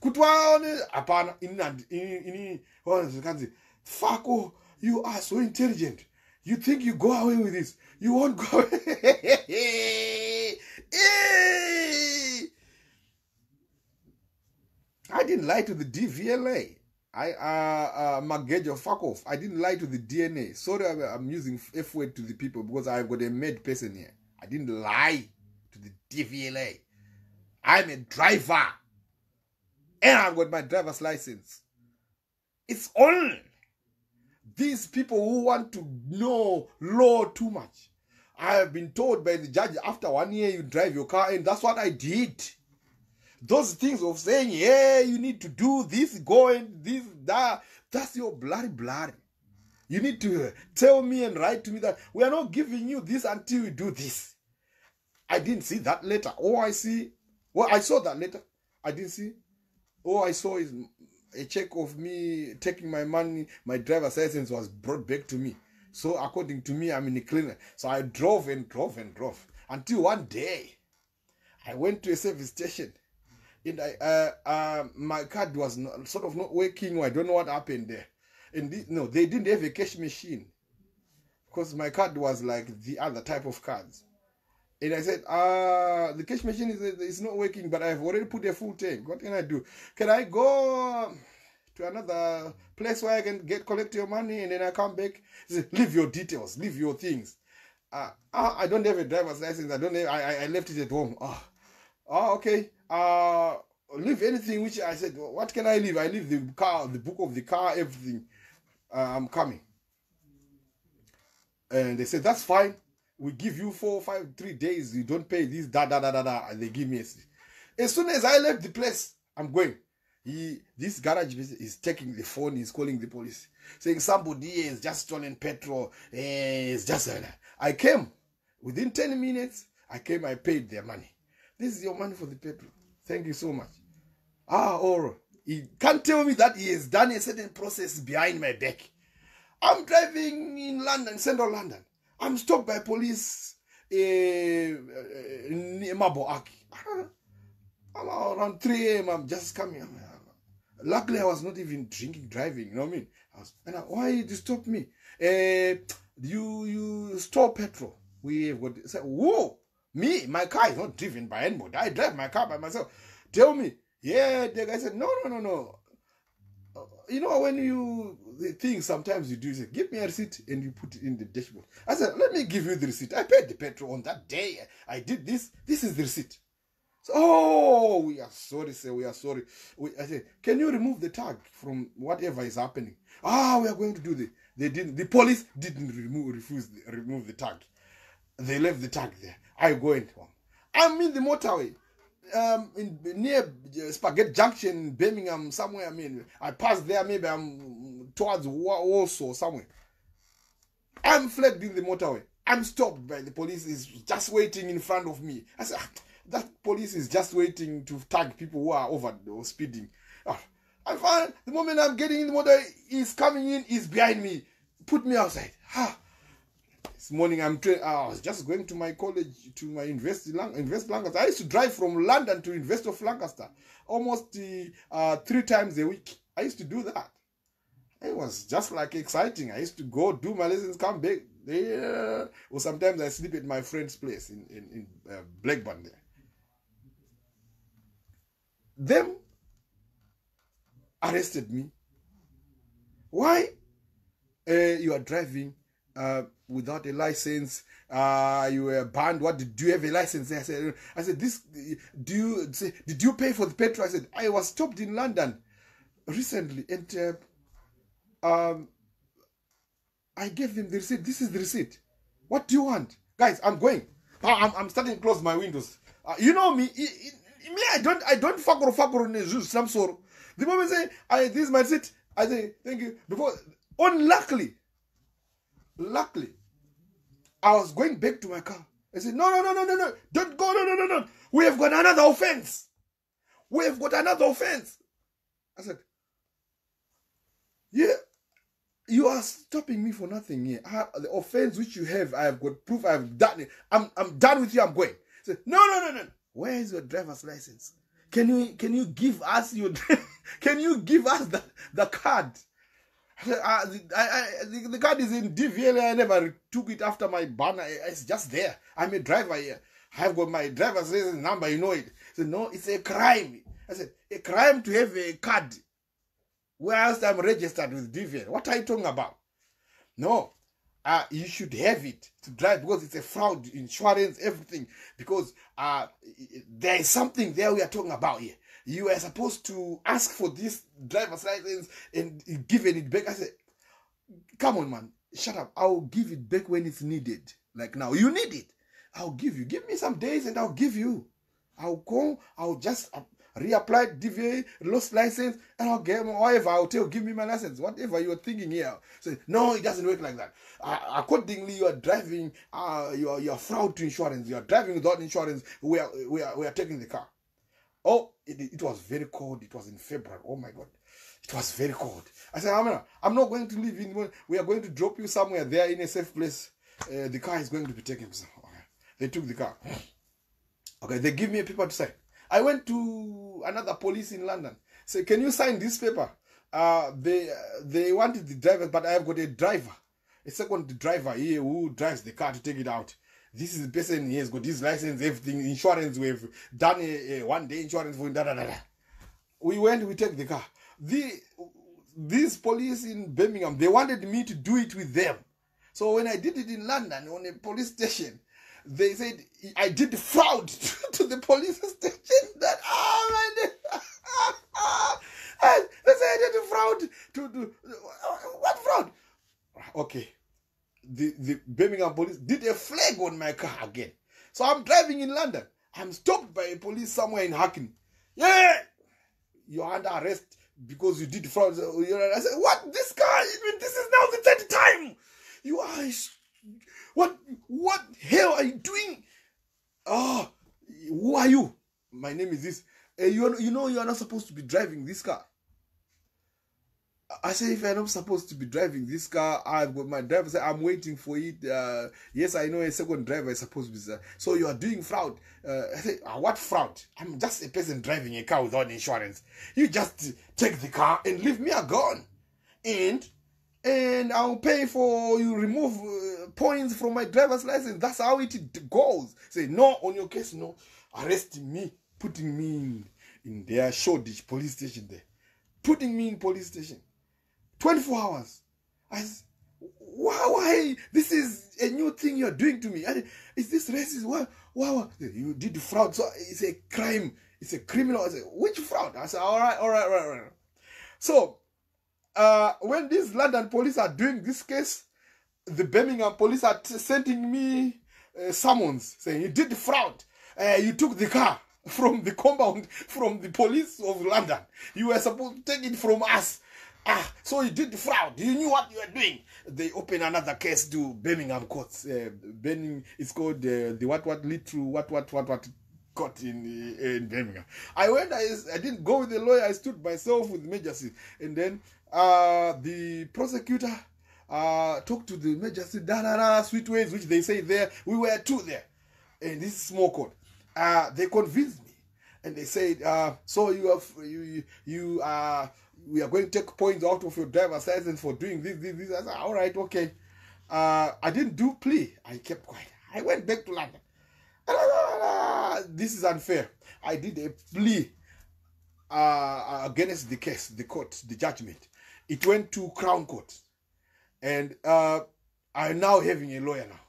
kuti waone hapana inini waona zvikanzi fako you are so intelligent. You think you go away with this. You won't go away! [LAUGHS] I didn't lie to the DVLA. I uh, uh Magejo, fuck off. I didn't lie to the DNA. Sorry, I'm, using F word to the people because I've got a mad person here. I didn't lie to the DVLA. I'm a driver, and I've got my driver's license. It's only these people who want to know law too much. I have been told by the judge after one year you drive your car, and that's what I did those things of saying, hey, you need to do this, go and this, that, that's your bloody bloody. You need to tell me and write to me that we are not giving you this until you do this. I didn't see that letter. Oh, I see, well, I saw that letter. I didn't see. All I saw is a check of me taking my money. My driver's license was brought back to me. So according to me, I'm in a cleaner. So I drove and drove and drove until one day I went to a service station and I, uh, uh, my card was not, sort of not working. I don't know what happened there. And the, no, they didn't have a cash machine because my card was like the other type of cards. And I said, uh, the cash machine is, is not working, but I've already put a full tank. What can I do? Can I go to another place where I can get collect your money and then I come back? He said, leave your details, leave your things. Uh, uh, I don't have a driver's license. I don't have, I, I- I left it at home. Oh, oh okay. Uh, leave anything which I said, what can I leave? I leave the car, the book of the car, everything. Uh, I'm coming. And they said, that's fine. We give you four, five, three days. You don't pay this, da, da, da, da, da. And they give me a As soon as I left the place, I'm going. He, this garage is taking the phone, he's calling the police, saying somebody has just stolen petrol. It's just, uh, I came within 10 minutes. I came, I paid their money. This is your money for the petrol. Thank you so much. Ah, or he can't tell me that he has done a certain process behind my back. I'm driving in London, central London. I'm stopped by police uh, uh, near Maboaki. [LAUGHS] I'm around 3 a.m. I'm just coming. I'm, I'm- luckily, I was not even drinking, driving. You know what I mean? I was, and I, why did you stop me? Uh, you you store petrol. We have got. I said, whoa, me, my car is not driven by anybody. I drive my car by myself. Tell me. Yeah, the guy said, no, no, no, no. Uh, You know when you the thing sometimes you do is give me a receipt and you put it in the dashboard. I said, let me give you the receipt. I paid the petrol on that day. I did this. This is the receipt. So, oh, we are sorry, sir. We are sorry. We, I said, can you remove the tag from whatever is happening? Ah, we are going to do the. They didn't. The police didn't remove refuse remove the tag. They left the tag there. I go in home. I'm in the motorway. Um, in near uh, Spaghetti Junction, Birmingham, somewhere. I mean, I passed there. Maybe I'm towards Wa- Warsaw somewhere. I'm flagged in the motorway. I'm stopped by the police. Is just waiting in front of me. I said, "Ah, that police is just waiting to tag people who are over or speeding. Ah, I find the moment I'm getting in the motor, he's coming in. He's behind me. Put me outside. Ah. This morning I'm tra- I was just going to my college to my university, University Lancaster. I used to drive from London to University of Lancaster almost uh, three times a week. I used to do that. it was just like exciting. I used to go do my lessons, come back. Yeah. Or sometimes I sleep at my friend's place in, in, in uh, Blackburn there. Them arrested me. Why? Uh, you are driving uh, without a license. Uh, you were banned. What did do you have a license? I said, I said, this. Do you say? Did you pay for the petrol? I said, I was stopped in London recently, and uh, um, I gave them the receipt. This is the receipt. What do you want, guys? I'm going. I'm, I'm starting to close my windows. Uh, you know me. Me, I don't. I don't fuck or fuck or some sort. The moment I say, I this is my seat. I say, thank you. Before, unluckily, luckily, I was going back to my car. I said, no, no, no, no, no, no, don't go, no, no, no, no. We have got another offense. We have got another offense. I said, yeah, you are stopping me for nothing here. I, the offense which you have, I have got proof. I have done it. I'm, I'm done with you. I'm going. I said, no, no, no, no. Where is your driver's license? Can you, can you give us your, [LAUGHS] can you give us the, the card? [LAUGHS] I, I, I, the, card is in DVL. I never took it after my banner. It's just there. I'm a driver here. I've got my driver's license number. You know it. Said, no, it's a crime. I said, a crime to have a card whilst I'm registered with DVL. What are you talking about? No, uh, you should have it to drive because it's a fraud, insurance, everything. Because uh, there is something there we are talking about here. You are supposed to ask for this driver's license and given it back. I said, come on, man, shut up. I'll give it back when it's needed. Like now, you need it. I'll give you. Give me some days and I'll give you. I'll go. I'll just uh, reapply DVA, lost license, and I'll get whatever. I'll tell, you, give me my license. Whatever you're thinking here. Say, no, it doesn't work like that. Uh, accordingly, you are driving, uh, you are, you are fraud to insurance. You are driving without insurance. We are, we are, we are taking the car. Oh, it, it was very cold. It was in February. Oh my God. It was very cold. I said, I'm I'm not going to leave. In, we are going to drop you somewhere there in a safe place. Uh, the car is going to be taken. Okay. They took the car. [SIGHS] Okay, they give me a paper to sign. I went to another police in London. Say, can you sign this paper? Uh, they they wanted the driver, but I have got a driver, a second driver here who drives the car to take it out. This is the person he has got his license, everything, insurance. We've done a, a one day insurance for da, da, da, da. We went, we take the car. The these police in Birmingham, they wanted me to do it with them. So when I did it in London on a police station, they said I did fraud [LAUGHS] to the police station. [LAUGHS] That oh man, and [LAUGHS] they said I did fraud to do what fraud? Okay, the the Birmingham police did a flag on my car again. So I'm driving in London. I'm stopped by a police somewhere in Hackney. Yeah, you're under arrest because you did fraud. I said, what? This guy? This is now the third time. You are what what hell are you doing? Oh, who are you? My name is this. Uh, you, you know you are not supposed to be driving this car. I say if I'm not supposed to be driving this car, I've got my driver say I'm waiting for it. Uh, yes, I know a second driver is supposed to be there. So you are doing fraud. Uh, I say, uh, what fraud? I'm just a person driving a car without insurance. You just take the car and leave me a gun. And and I'll pay for you remove uh, points from my driver's license. That's how it goes. Say no on your case, no. Arresting me, putting me in, in their Shoreditch police station there, putting me in police station. 24 hours. I said, why? This is a new thing you're doing to me. Is this racist? Why, why, You did fraud. So it's a crime. It's a criminal. I said, which fraud? I said, all right, all right, all right, all right. So uh, when these London police are doing this case, the Birmingham police are sending me uh, summons saying you did fraud. Uh, you took the car [LAUGHS] from the compound from the police of London. You were supposed to take it from us. Ah, so you did fraud. You knew what you were doing. They open another case to Birmingham Court. Uh, Birmingham, it's called uh, the what what lead what what what what court in uh, in Birmingham. I went. I, I didn't go with the lawyer. I stood myself with Major and then uh, the prosecutor uh, talked to the magistrate, da, da, da, sweet ways, which they say there. We were two there. And this is small court. Uh, they convinced me. And they said, uh, so you have, you, you, uh, we are going to take points out of your driver's license for doing this, this, this. I said, all right, okay. Uh, I didn't do plea. I kept quiet. I went back to London. This is unfair. I did a plea uh, against the case, the court, the judgment. It went to Crown Court. And uh, I'm now having a lawyer now.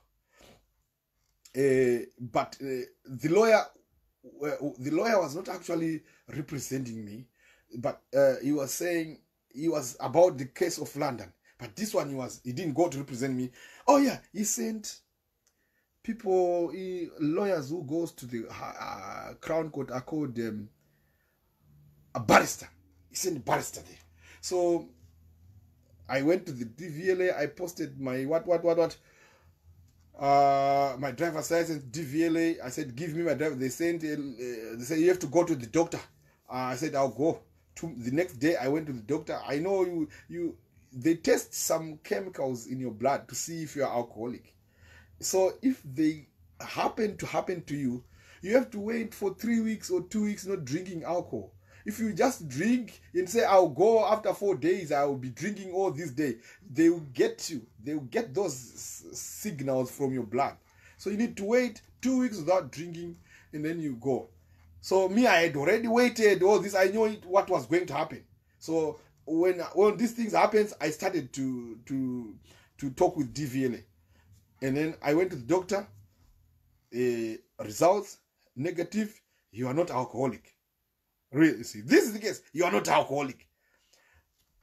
Uh, but uh, the lawyer, uh, the lawyer was not actually representing me, but uh, he was saying he was about the case of London. But this one, he was he didn't go to represent me. Oh yeah, he sent people, he, lawyers who goes to the uh, Crown Court are called um, a barrister. He sent a barrister there. So I went to the DVLA. I posted my what what what what uh my driver's license DVLA. I said give me my driver. They sent uh, they said you have to go to the doctor. Uh, I said I'll go. To the next day I went to the doctor. I know you you they test some chemicals in your blood to see if you are alcoholic. So if they happen to happen to you, you have to wait for three weeks or two weeks not drinking alcohol. If you just drink and say, I'll go after four days, I will be drinking all this day, they will get you. They will get those signals from your blood. So you need to wait two weeks without drinking and then you go. So me, I had already waited all this. I knew what was going to happen. So when when these things happens, I started to to to talk with DVLA, and then I went to the doctor. Uh, results negative. You are not alcoholic. Really, see, this is the case. You are not alcoholic.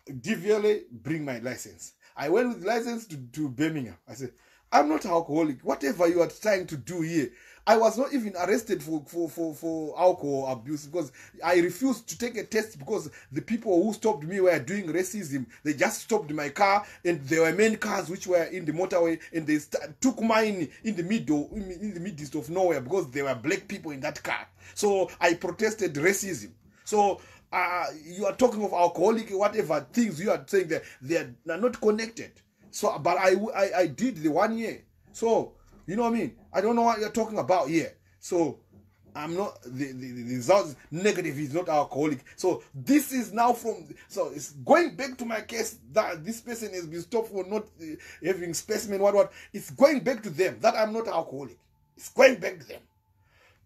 DVLA, bring my license. I went with license to, to Birmingham. I said, I'm not alcoholic. Whatever you are trying to do here, I was not even arrested for, for, for, for alcohol abuse because I refused to take a test because the people who stopped me were doing racism. They just stopped my car and there were many cars which were in the motorway and they took mine in the middle, in the midst of nowhere because there were black people in that car. So I protested racism. So uh, you are talking of alcoholic, whatever things you are saying that they are not connected. So, but I, I, I did the one year. So, you know what I mean? I don't know what you're talking about here. So, I'm not the, the, the result negative. He's not alcoholic. So this is now from so it's going back to my case that this person has been stopped for not uh, having specimen. What what? It's going back to them that I'm not alcoholic. It's going back to them.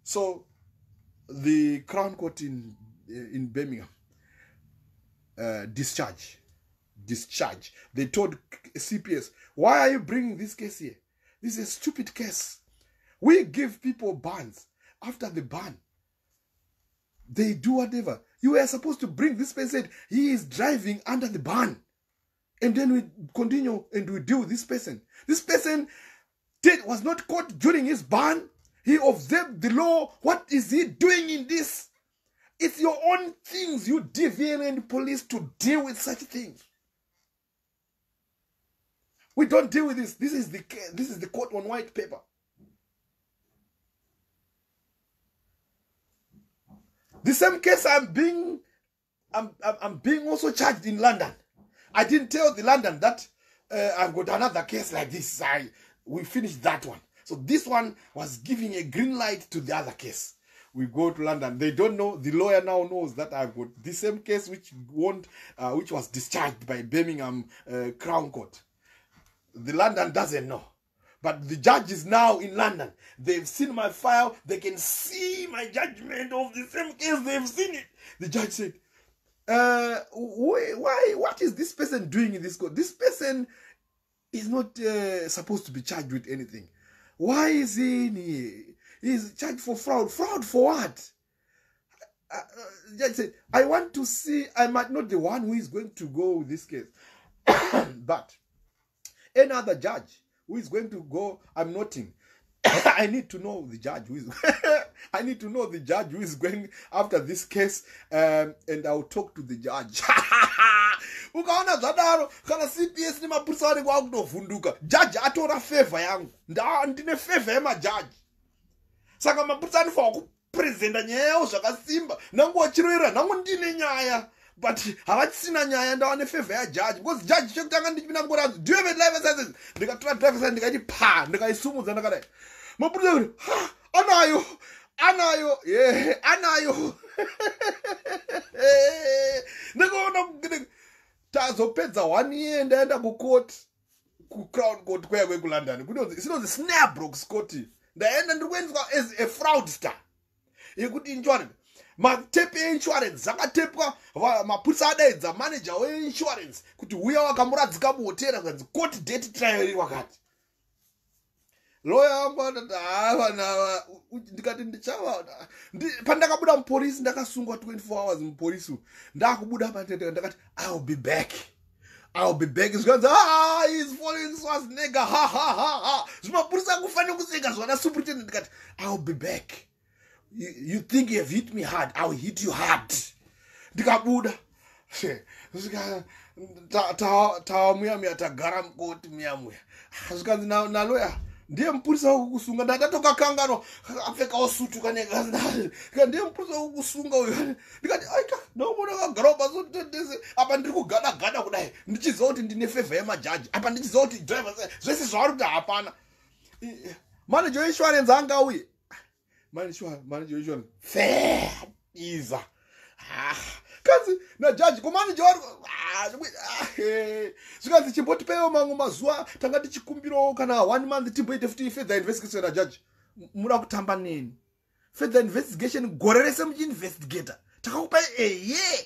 So the Crown Court in in Birmingham uh, discharge, discharge. They told CPS, "Why are you bringing this case here? This is a stupid case. We give people bans. After the ban, they do whatever. You were supposed to bring this person. He is driving under the ban. And then we continue and we deal with this person. This person did was not caught during his ban. He observed the law. What is he doing in this? It's your own things, you DVN and police to deal with such things. We don't deal with this. This is the this is the court on white paper. The same case I'm being I'm, I'm, I'm being also charged in London. I didn't tell the London that uh, I've got another case like this. I we finished that one. So this one was giving a green light to the other case. We go to London. They don't know. The lawyer now knows that I've got the same case which won't, uh, which was discharged by Birmingham uh, Crown Court. The London doesn't know. But the judge is now in London. They've seen my file. They can see my judgment of the same case. They've seen it. The judge said, uh, why, what is this person doing in this court? This person is not uh, supposed to be charged with anything. Why is he in here? He's charged for fraud. Fraud for what? Uh, uh, judge said, I want to see, I'm not the one who is going to go with this case. [COUGHS] but any other judge who is going to go, I'm noting. [COUGHS] I need to know the judge who is [LAUGHS] I need to know the judge who is going after this case um, and I'll talk to the judge. [LAUGHS] ukaona zvadaro kana cps nemapurisa vanenge vakutovhunduka jaji atora fevha yangu ndine fevha yemajaji saka mapurisa anofanwa kuprezenda nyaya yavo zvakasimba nangu wachiroera nhangu ndine nyaya but havachisina nyaya ndava nefevha yajaji because jaji chekutanga ndichipinda ngoranzi do you have a driver license ndikatora driver license ndikaiti pa ndikaisumudza ndakadai. Mapurisa kuti ha anayo anayo ye anayo. [LAUGHS] Ndakaona kugine- tazopedza one year ndaenda kukoti kucrown court kwaya kwekulondon kunonzi sinonzi snabrook scotty ndaenda ndiri kuendeswa as a fraudster. Yekuti insurance matepe einsurance akatepwa va- mapurisa adaidza manager weinsurance kuti uya wakamuradzika muhotera kanzi court date trial wakati. Loya wangu anati havanava ndikati ndichava ndi- pandakabuda mupolisi ndakasungwa 24 hours mupolisi umu ndakubuda patete ndakati iwill be back. Iwill be back. Zvikanzi ah is following swasnega ha ha ha ha. Zvimapurisa akufanira kuseka zvana superintendent ndikati iwill be back you, you think you have hit me hard. I will hit you hard. Ndikabuda. She, svika ta- ta- tawa muya tagara mukoti muya muya. Zvikanzi na- naloya ndiye mupurisa wokukusunga ndandatoka kangano apfekawo sutu kanekazi ndiye mupurisa wokukusunga uyu ndikati aika ndaumona kagarawo pasotendese apa ndiri kugada gada kudai. Ndichiziva kuti ndine fevha yemajaji. Apa ndichiziva kuti driver zvese zvavari kuti hapana. Manager weinsurance anga uye manager weinsurance fair iza Ah, kanzi najaji komanager wari ah, zvikwe- ah, eh. zvikanzi chimbotipeiwo mamwe mazuva tanga tichikumbirawo kana one month timboite futi fedha investigation najaji muda kutamba neni fedha investigation gore rese muchiinvestigator takakupai a year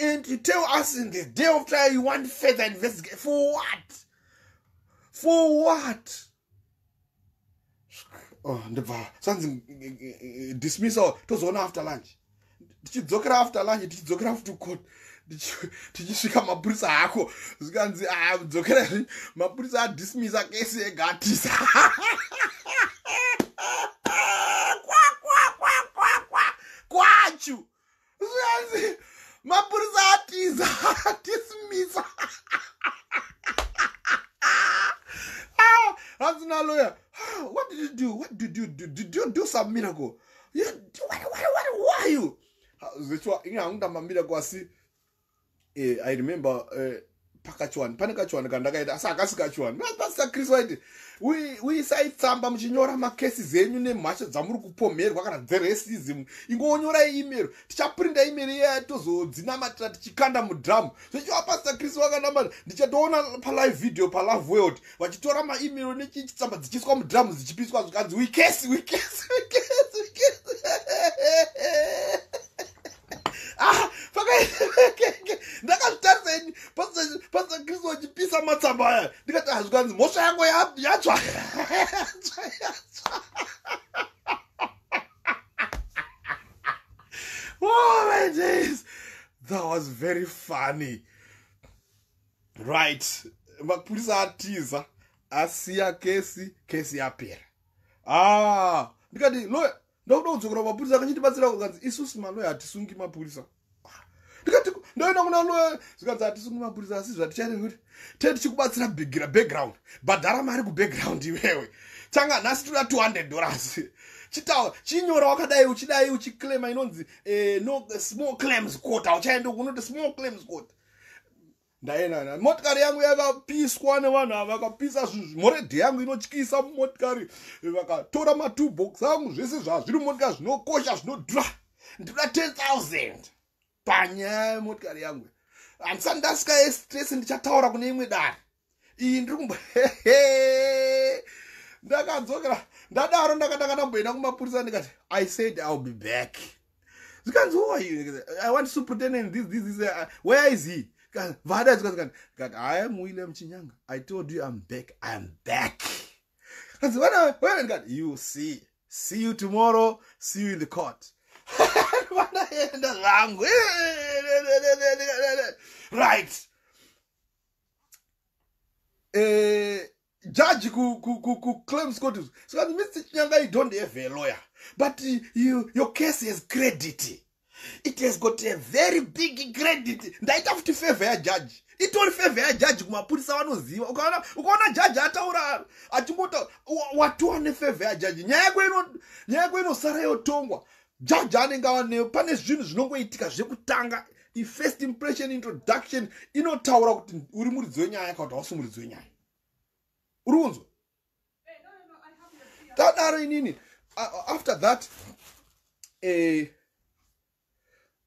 and you tell us in the day of trial you want further investigate for what? For what oh ndibva. Sanzi dismissal tozoona after lunch. Tichidzokera after lunch tichidzokera futi court. Tichi- tichisvika mapurisa ako. Zvikanzi ah, dzokera mapurisa adismisa kesi ega atiza [LAUGHS] kwachu. Zvikanzi mapurisa atiza dismisa [LAUGHS] Ah, hanzi naloya what did you do? What did you do? Did you do some miracle? You, what, what, what, why you? Zvichwa inge hangu ndamba miracle asi eh, i remember eh, pakachiwani pane kachiwani kandakaita asi hakasi kachiwani pasita chris waiti uisai tsamba muchinyora makesi zenyu nemhasha dzamuri kupomherwa kana dzeresism ingonyorai email. Tichaprinda email iya tozodzinamatirira tichikanda mudhamu zvichiva pasita chris wakanamata ndichatoona palive video palive world. Vachitora maemail nechitsamba dzichiiswa mudhamu dzichipiswa zvikanzi wikesi wikesi wikesi wikesi. [LAUGHS] Ah, pakaike ndakazvitarisa pasita kristu wachipisa matsamba aya. Ndikati hazvikanzi mhosva yangu ya- yatsva yatsva yatsva. [LAUGHS] Oh my days. That was very funny. Right. Mapurisa atiza asiya kesi kesi yapera. Ah ndikati loya ndakuda kudzokera mapurisa akachitibatsira kukanzi isusu maloya hatisungi mapurisa ndikati ndaenda kuna loya zvikanzi hatisungi mapurisa asi zvatichaita kuti tee tichikubatsira bigira background. Bhadhara mari kubackground iwewe. Tanga nhasi toda 200 dollars. Chitaura chinyora wakadai uchidai uchiclaima inonzi eh, no small claims court hauchaende kunoti small claims court. Ndaenda motikari yangu yakapiswa nevanhu ava vakapisa zvinhu moredhi yangu inotyisa mumotikari. Vakatora matoolbox angu zvese zvazviri mumotikari zvinokosha zvinodhura. Ndinoda 10000 panyaya yemotikari yangu. Handisati ndasvika estress ndichataura kune imwe dare. Iyi ndiri kumbo [LAUGHS] ndakadzokera ndadaro ndakatanga ndamboenda kumapurisa ndikati i said iwill be back. Zvikanzi who are you i want superintendent this this this uh, where is he? Vada zvikati kati i am william chinyanga. I told you i'm back i'm back. Kanzi vana ndikati you see see you tomorrow see you in the court [LAUGHS] vanaenda zvangu. Right. Eh judge ku ku ku ku zvikati mr chinyanga you don't have a lawyer but you your case has credit. It has got a very big credit. Ndaita futi favor yajaji itori favor yajaji kumapurisa vanoziva ukaona ukaona jaji ataura achingota watiwa nefavor yajaji nyaya yako inosara yotongwa jaji anenge ava neyo pane zvinhu zvinongoitika zvekutanga. Ifirst impression introduction inotaura kuti uri muridzi wenyaya kana kuti hausi muridzi wenyaya. Uri kunzwa? Tadaro inini. After that eh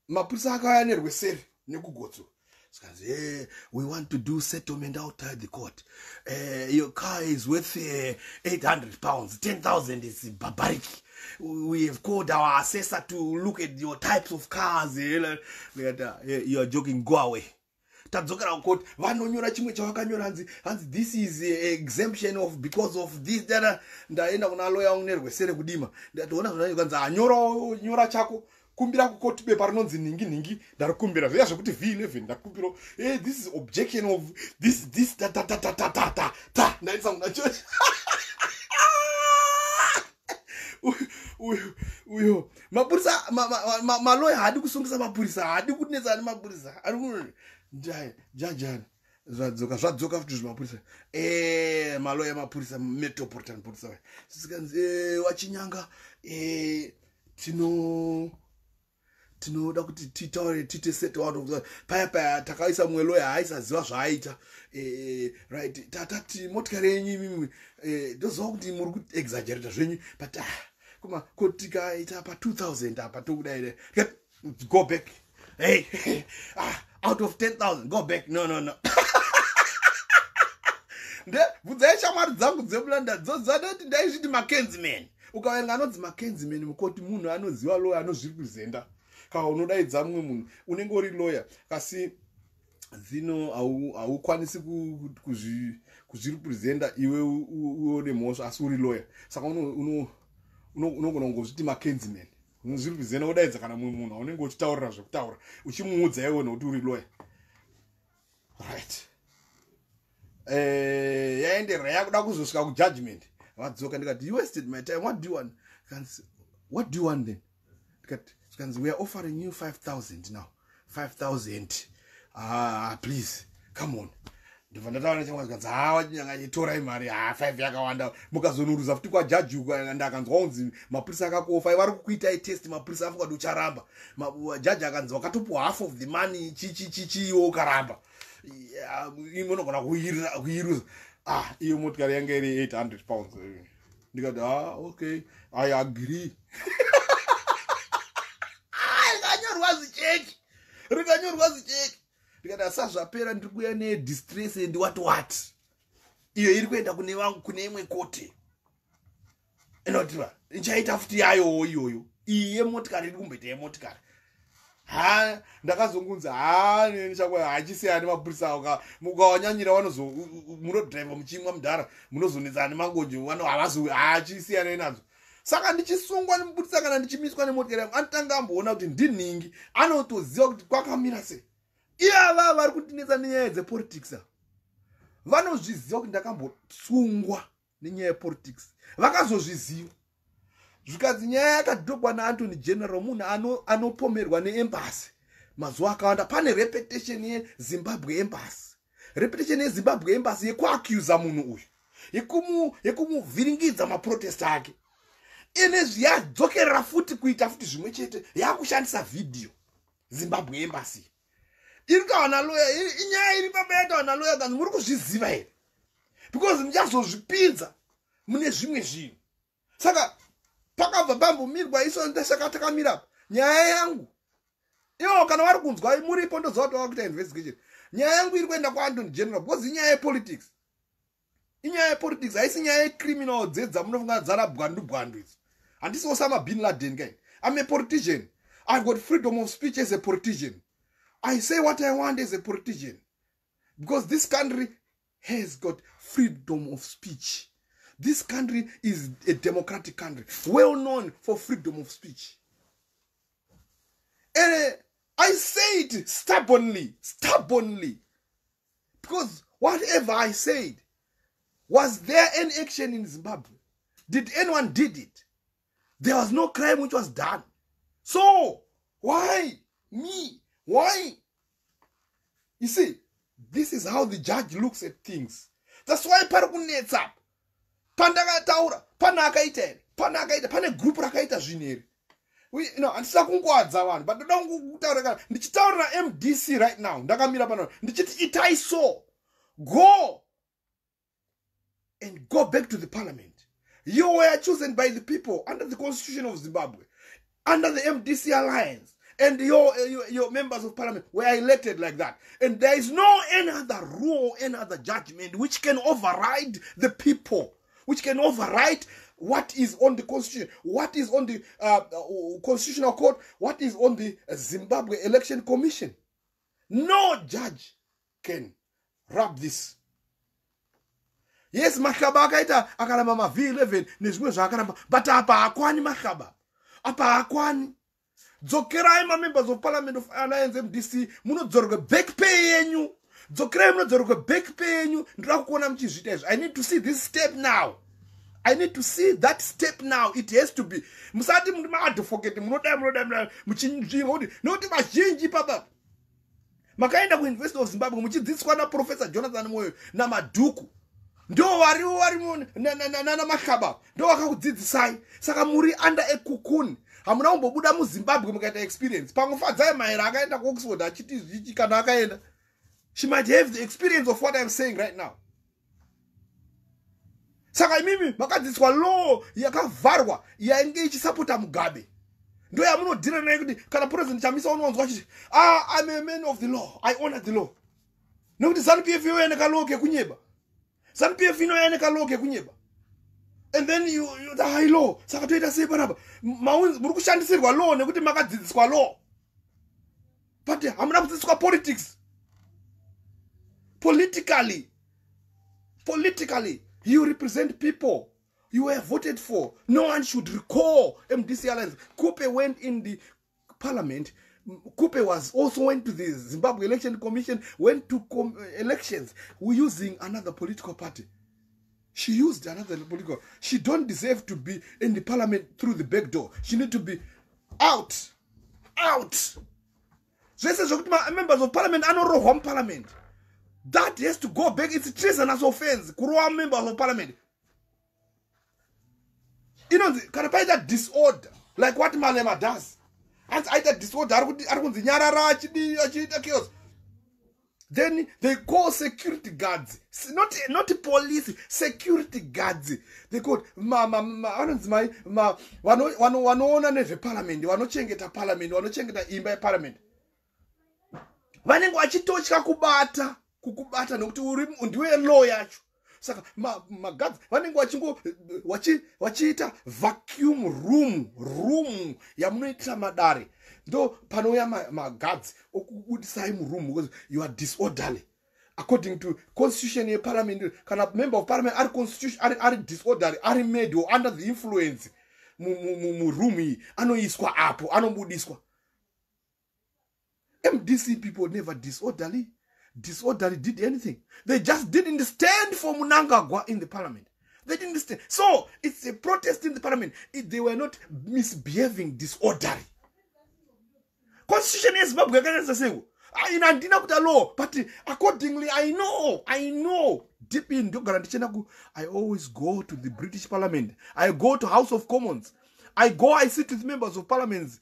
mapurisa akauya nerwesere nekugotso sikanzi hey, we want to do settlement outside the court. Uh, your car is worth uh, 800 pounds. 10000 is barbaric we have called our assessor to look at your types of cars uh, you are joking go away. Tadzokera kukoti vanonyora chimwe chavakanyora hanzi hanzi this is exemption of because of this dana ndaenda kuna loya wangu nerwesere kudima. Ndationa zvanaikanzi anyorawo nyora chako. Kumbira kukoti bepa rinonzi ningi ningi. Ndarikumbira zviya zvekuti v11 ndakumbira hey, this is objection of this this tatatatatata ndaendisa kuna chochi [LAUGHS] uyo mapurisa maloya haadi kusungisa mapurisa haadi kunetsa nemapurisa ari jajani zvadzoka zvadzoka futi zvemapurisa e maloya emapurisa metropolitan purisa sikanzi e, wachinyanga e, tino tinoda kuti titaure tiite setwat paya paya takaisa mumwe loya haaisaziva zvaaita right tatati motikari yenyu imimi ndoziva kuti muri kuexagerata zvenyu but ah, kuma tikaita pa2000 apa tokudai go back. Hey [LAUGHS] ah, out of 10000 go back. No no no. [LAUGHS] Nde bvunzai shamwari dzangu dzemulanda dzozanoti ndaizviti makenziman ukavenga anonzi makenziman mukoti munhu anoziva loya anozviri kuzenda. Kaa unodaidza mumwe munhu unenge uri loya kasi dzino haukwanisi kuzvirepresenta iwe uone mhosva asi uri loya saka unogona kungozviti makenziman unozvirepresenta udaidza kana mumwe munhu aunenge uchitaurira zvekutaura uchimuudza iwe nokuti uri loya right. Eh, yaenderera yakuda kuzosvika kujudgment. Vadzoka ndikati you wasted my time. What do you want? What do you want then? Ndikati tikanzi weare offering you 5000 now. 5000 ah please. Come on ndibva ndataura chamwa zikanzi hawa chinyanga chitorai mari ha 5 yakawanda. Mukazonuruza futi kwajaji ndakanzwa unzi mapurisa akakofa vari kukuitai test mapurisa afunga kuti ucharamba. Jaji akanzi wakatopiwa half of the money chichichichiwo ukaramba. Imwe unogona kuiruza ah iyo motikari yange iri 800 pounds. Ndikati ah okay. I agree. [LAUGHS] Rikanyorwa zicheki rikanyorwa zicheki ndikati asazvapera ndiri kuya nedistress and what what? Iyo iri kuenda kune vangu kune imwe koti inotiva ichaita futi yayowo iyoyo. Iyi yemotikari iri kumboita yemotikari ha ndakazongunza ha nechakwa hachisiyana nemapurisa ukawanyanyira vanozo munodhraivha muchimwa mudhara munozonetsana nemangonjo havazoi hachisiyana nadzo. Saka ndichisungwa nemupurisa kana ndichimiswa nemotikari yangu anotanga amboona kuti ndinhingi. Anotoziva kuti kwakamira sei iyava vari kutinetsa nenyaya dzepolitics. A vanozviziva kuti ndakambosungwa nenyaya yepolitics. Vakazozviziva zvikanzi nyaya yakadhogwa naantony general munhu anopomerwa neembasi. Mazuva akawanda pane reputation yezimbabwe embasi reputation yezimbabwe embasi yekuacusa munhu uyu. Yekumuvhiringidza maprotest ake. Inezvi yadzokerera futi kuita futi zvimwe chete. Yakushandisa vhidhiyo zimbabwe embasi iri kawana loya inyaya iri pamba yatawana loya kanzi muri kuzviziva here? Because muchazozvipinza mune zvimwe zvinhu. Saka pakabva pambomirwa iso ndesaka takamirapa nyaya yangu ivo kana vari kunzwa muripo ndoziva kuti vakuita investigation nyaya yangu iri kuenda kuantony general because inyaya yepolitics inyaya yepolitics haisi nyaya yecriminal dzedza munofunga dzarabwandu bwandu idzi. Handisi osama bin laden kai i'm a politician. I've got freedom of speech as a politician i say what i want as a politician. Because this country has got freedom of speech. This country is a democratic country well known for freedom of speech. And uh, i say it stubbornly stubbornly. Because whatever i said was there any action in zimbabwe? Did anyone did it? There was no crime which was done. So why me why? You see this is how the judge looks at things. That's why pari kunetsa. Pandakataura pane akaita here pane akaita pane gurupu rakaita zvinhu here no handisida kungoadza vanhu but ndoda kutaura kana ndichitaurira mdc right now ndakamira pano ndichiti itai so go and go back to the parliament. You were chosen by the people under the constitution of zimbabwe under the mdc alliance and your, your, your members of parliament were elected like that. And there is no any other rule any other judgment which can override the people which can override what is on the constitution what is on the uh, uh, constitutional court what is on the zimbabwe election commission. No judge can rub this. Yes mahlaba akaita akaramba mavh11 nezvimwe zvaakaramba but apa hakwani mahlaba? Apa hakwani dzokerai mamembers of parliament of alliance mdc munodzorerwe back pay yenyu. Dzokerai munodzorerwe back pay yenyu. Ndoda kuona muchizviita izvi. I need to see this step now. I need to see that step now. It has to be. Musati muri maadvocate munodai munodai muchinzvimba kuti nokuti vazhinji papa. Makaenda kuuniversity of zimbabwe muchidzidziswa naprofessor jonathan moyo namadhuku ndo variwo varimo nanamahlaba ndo vakakudzidzisai saka muri under ekukuni hamuna kumbobuda muzimbabwe mukaita experience. Pamwe fadzai maera akaenda kuoxford achiti zvichi kana akaenda. She might have the experience of what i'm saying right now. Saka imimi makadzidziswa law yakavharwa yainge ichisapota mugabe. Ndo yamunodhira naye kuti kana puresident chamisa unowanzwa chiti ah im a man of the law. I honor the law. Nekuti zanup f yoya nekalaw kekunyeba. Zanup f inoya nekalaw kekunyeba and then the high law saka toita sei panapa muri kushandisirwa law nekuti makadzidziswa law. But hamuna kudzidziswa politics. Politically politically you represent people you were voted for. No one should recall mdc alliance. Kupe went in the parliament. Kupe was also went to the zimbabwe election commission went to com elections using another political party she used another political. She don't deserve to be in the parliament through the back door. She need to be out. Out. Zvese zvokuti members of parliament anorohwa muparliament. That has to go back. It's treasonous offense. Kurowa members of parliament. Inonzi kana paita disorder like what malema does. Anzi aita disorder ari kunzi nyarara achiita chaos then they call security guards. Not, not police security guards. They call vanonzi mai vanoona nezveparamendi vanochengeta paramendi vanochengeta imba yeparamendi vanenge vachitotya kubata kukubata nekuti uri ndiwe law yacho. Saka magadzi vanenge vachingo vachiita vacuum room room yamunoitira madare ndo panouya magadzi okubudisai muroom because you are disorderly. According to constitution yeparliament kana member of parliament ari constitution ari, ari disorderly ari made or under the influence muroom iyi anoiswa apo anobudiswa. Mdc people never disorderly. Disorderly did anything. They just didn't stand for munangagwa in the parliament. They didn't stand so it's a protest in the parliament. It, they were not misbehaving disorderly constitution yezimbabwe yakaita seko ina handina kuta law but accordingly i know i know. Deep in ndogara ndichienda ku i always go to the british parliament. I go to house of commons. I go i sit with members of parliaments.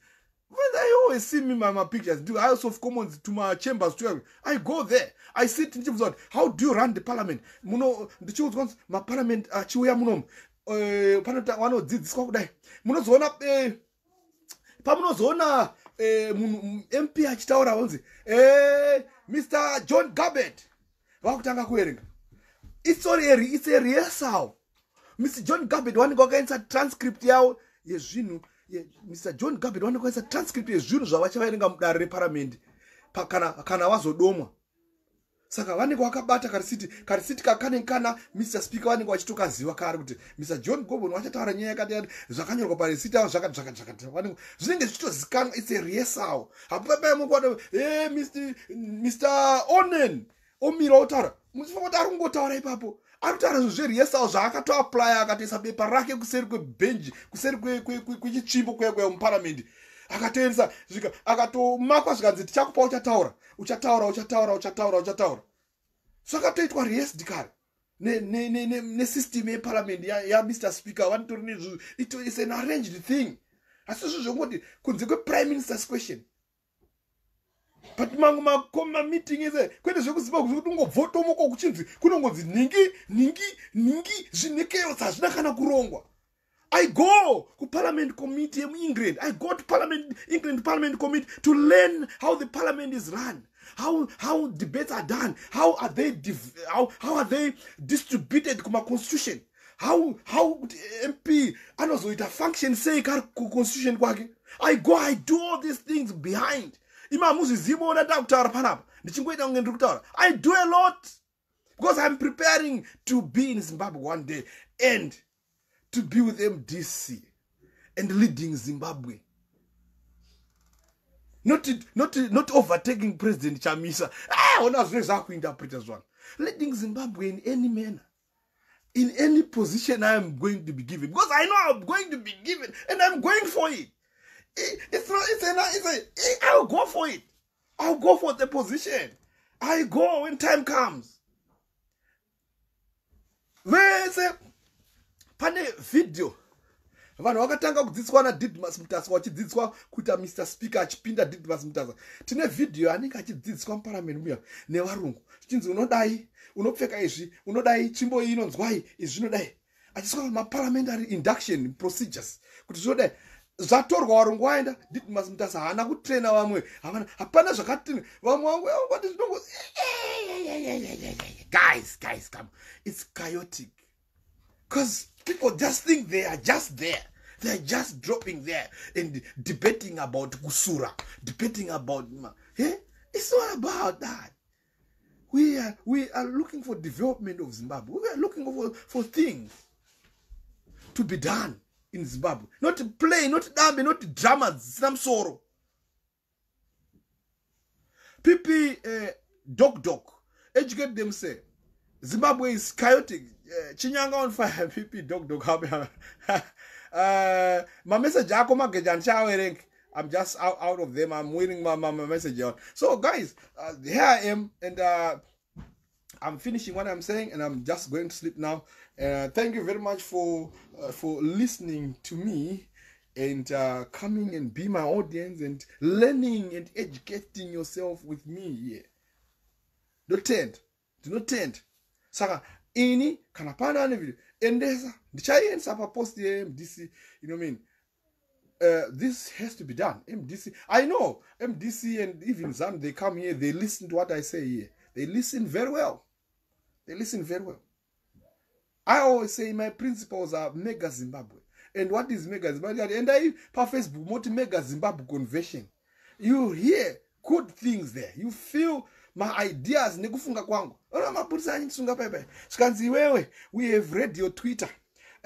They always see me my, my pictures. Do house of commons to my chambers to i go there. I sit ndichibvunza kuti how do you run the parliament? Muno ndichiudzwa kunzi maparliament achiuya munomu eh, vanodzidziswa kudai? Munozoona eh, pamunozoona munhu mp achitaura unzi mr john garbet vakutanga kuerenga. Isoreri its a rehearsal. Mr john garbet vanenge vakaendisa transcript yavo yezvinhu mr john garbet vanenge vakaendisa transcript yezvinhu zvavachavaerenga mudare reparamendi kana vazodomwa saka vanenge vakabata karisiti karisiti kakanenge kana mr speaker vanenge vachitokaziva kari kuti mr john gobon vachataura nyaya yakati zvakanyorwa parisiti avo zvakati zvakati zvakati zvinenge zvichitozikanwa its a rehearsal. Hapapaimokwada e mr onen omira otaura muchifanwa kuti ari kungotaura ipapo ari kutaura zvinhu zverehearsal zvaakatoaplya akatoisa bepa rake kuseri kwebhenji kuseri kwechitsvimbo kuya muparamendi akatoendesa zvika akatomakwa zvikanzi tichakupa uchataura uchataura uchataura uchataura uchataura. Zvakatoitwa rehesd kare nesystem yeparamendi yamr speaker vanotori nezvizvo itis an arranged thing. Asi zvo zvongoti kunze kweprime minister's question. But mamwe mameeting ese kwete zvekuzimbabwe zvekuti ungobvotomoko kuchinzi kunongonzi ningi ningi ningi zvinekeos hazvina kana kurongwa i go kuparliament committee yemuengland i go to parliament england parliament committee to learn how the parliament is run how, how debates are done how are they, how, how are they distributed kumaconstitution how, how mp anozoita function sei kari kuconstitution kwake? I go i do all these things behind. Imi hamuzviziviona takutaura panapa ndichingoita kunge ndiri kutaura i do a lot because i'm preparing to be in zimbabwe one day and to be with mdc and leading zimbabwe. Not, not, not overtaking president chamisa. Ah, ona zvine zvakuinterpreta zvano leading zimbabwe in any manner. In any position i am going to be given. Because i know i'm going to be given and i'm going for it. It's not it's a, it's a i'll go for it. I'll go for the position. I go when time comes. Vese pane video vanhu vakatanga kudzidziswa nadidmas mutasa vachidzidziswa kuita mr speaker achipinda didmas mutasa tine vhidhiyo anenge achidzidziswa muparameni muya nevarungu zvichinzi unodai unopfeka izvi unodai tsvimbo iyi inonzwai izvi zvinodai achiswa maparliamentary induction procedures kuti zvinodai zvatorwa varungu vaenda didmas mutasa haana kutraina vamwe havana hapana zvakati vamwe vangati zvinongo guys guys come it's chaotic because people just think they are just there. They're just dropping there and debating about kusura debating about eh? it's not about that. We are we are looking for development of zimbabwe. We are looking for, for things to be done in zimbabwe. Not play not dambe not drama dzisina musoro pp uh, dog dog educate them say zimbabwe is chaotic. Eh, chinyanga on fire [LAUGHS] pp dog dog [LAUGHS] [LAUGHS] uh, mamessage ako mageja andichaawerengi i'm just out, out of them. I'm waiting my, my, my message on so guys uh, here i am and uh, i'm finishing what i'm saying and i'm just going to sleep now. Uh, thank you very much for uh, for listening to me and uh, coming and be my audience and learning and educating yourself with me here don't tend. Do not tend. Saka ini kana pana ane video endesa ndichaiendesa papost yemdc you know mean? Uh, this has to be done. Mdc i know mdc and even zan they come here they listen to what i say here. They listen very well. They listen very well. I always say my principles are mega zimbabwe. And what is mega zimbabwe? And i pafacebook moti mega zimbabwe conversion. You hear good things there. You feel maideas nekufunga kwangu. Ona mapurisa anyisunga paipai zvikanzi iwewe we have read your twitter.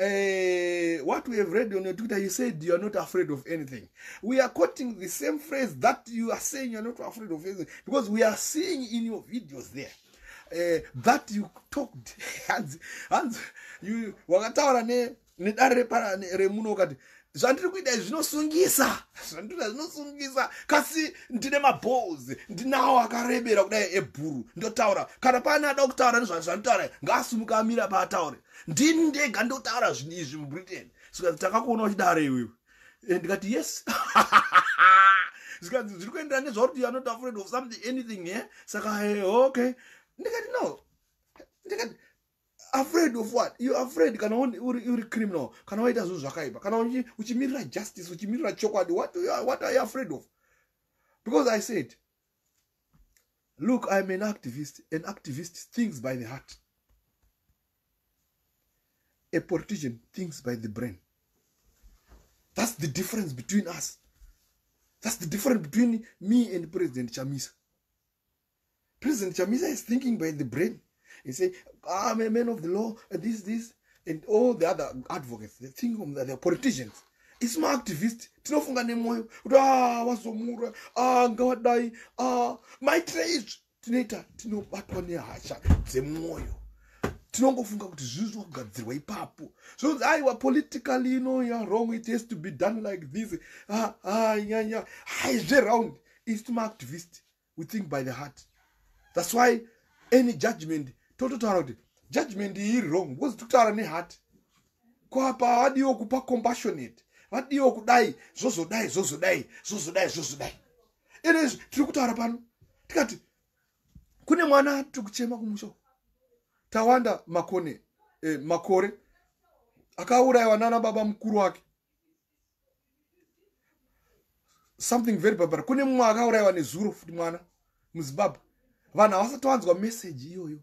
Uh, what we have read on your twitter you said you are not afraid of anything. We are quoting the same phrase that you are saying you are not afraid of anything because we are seeing in your videos there. Uh, that you talked. [LAUGHS] Hanzi hanzi you wakataura nedare remuno ukati zvandiri kuita zvinosungisa. Zvandiri zvinosungisa. Kasi ndine mabhos ndinawo akarebera kudai ebhuru ndotaura. Kana pane ada kutaura nezvazvanotaura ngaasumuka amira paataure. Ndini ndega ndotaura zvinhu izvi mubritain. Zvikanzi takakuona uchidaro iwewe. Ndikati yes. [LAUGHS] Zvikanzi zviri kuenderana nezvakuti youare not afraid of something anything e saka eh, okay. Ndikati no. Ndikati afraid of what? You are afraid? Kana uri, uri criminal. Kana waita zvinhu zvakaipa. Kana uchimirira justice uchimirira chokwadi what, what are you afraid of? Because i said look i'm an activist. An activist thinks by the heart. A politician thinks by the brain. That's the difference between us. That's the difference between me and president chamisa. President chamisa is thinking by the brain he say i'm a man of the law and this this and all the other advocates they think of the politicians. Isi maactivist tinofunga nemwoyo kuti a wazomura a ngawadai a maitira izvi tinoita tinobatwa nehasha dzemwoyo tinongofunga kuti zvinhu zvinogadzirwa ipapo. Zvonzi aiwa politically you know youare wrong. It has to be done like this. Nyanya hai zveround isi timaactivist we think by the heart. That's why any judgment tototaura kuti judgment iyi iri wrong because tikutaura neheart kwapa vadiwo kupa compassionate vadiwo kudai zvozodai zvozodai zvozodai zvozodai inezvi tiri kutaura pano. Tikati kune mwana tiri kuchema kumusha tawanda makone eh, makore akaurayiwa nana baba mukuru wake. Something very barbara kune mumwe akaurayiwa nezuro futi mwana muzimbabwe. Vanhu havasati vanzwa meseji iyoyo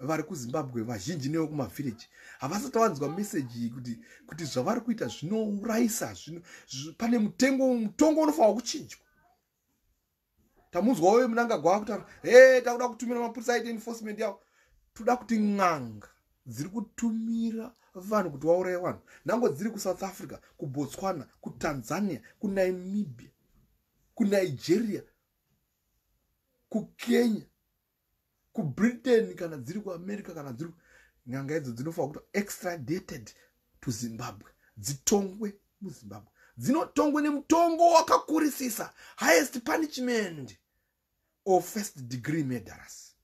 vari kuzimbabwe vazhinji nevekumavhireji havasati vanzwa meseji kuti kuti zvavari kuita zvinourayisa pane mutengo mutongo unofanwa kuchinjwa. Tamunzwa uye munanga gwava kutaura he takuda kutumira mapurisa aite enforcement yavo. Toda kuti n'anga dziri kutumira vanhu kuti vauraye vanhu nhango dziri kusouth africa kubotswana kutanzania kunamibia kunigeria kukenya kubritain kana dziri kuamerica kana dziri n'anga idzo dzinofanwa kuti extradated to zimbabwe dzitongwe muzimbabwe. Dzinotongwe nemutongo wakakurisisa highest punishment of first degree murderers.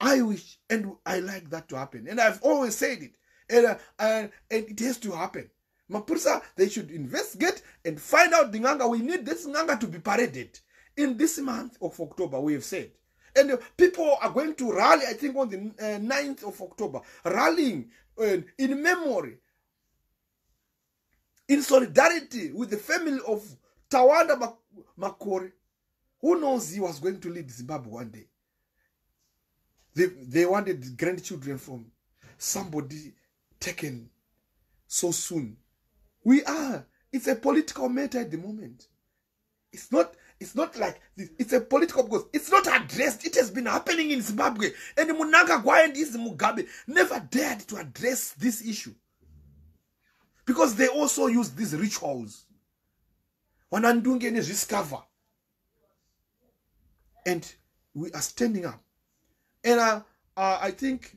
I wish and i like that to happen. And i've always said it. And, uh, and, and it has to happen. Mapurisa they should investigate and find out the nganga we need this nganga to be paraded in this month of october we have said. And uh, people are going to rally i think on the uh, 9th of october rallying uh, in memory in solidarity with the family of tawanda makore who knows he was going to lead zimbabwe one day. They, they wanted grandchildren from somebody taken so soon. We are it's a political matter at the moment. It's not it's not like this. it's a political because it's not addressed. It has been happening in zimbabwe. And munangagwa and is mugabe never dared to address this issue. Because they also use these rituals. Wanandunge nezviscover and we are standing up. And uh, uh, i think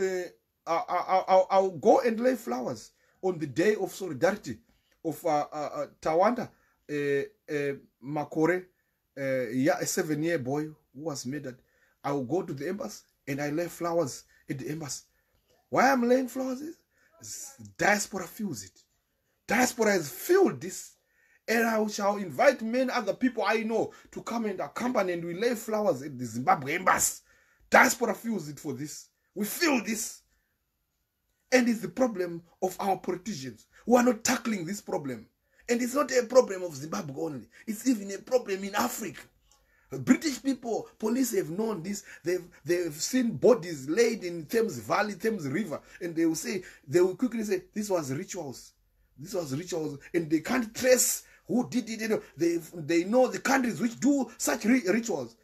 uh, I, I, I'll go and lay flowers on the day of solidarity of uh, uh, uh, Tawanda. uh, uh, Makore, yeah, a seven-year boy who was murdered. I will go to the embassy and I lay flowers at the embassy. Why I'm laying flowers is, diaspora feels it. Diaspora has filled this. And I shall invite many other people I know to come and accompany and we lay flowers at the Zimbabwe embassy. Diaspora feels it for this. We feel this. And it's the problem of our politicians who are not tackling this problem. And it's not a problem of Zimbabwe only, it's even a problem in Africa. British people, police have known this. They've they've seen bodies laid in Thames Valley, Thames River, and they will say they will quickly say this was rituals. This was rituals, and they can't trace who did it. They they know the countries which do such rituals.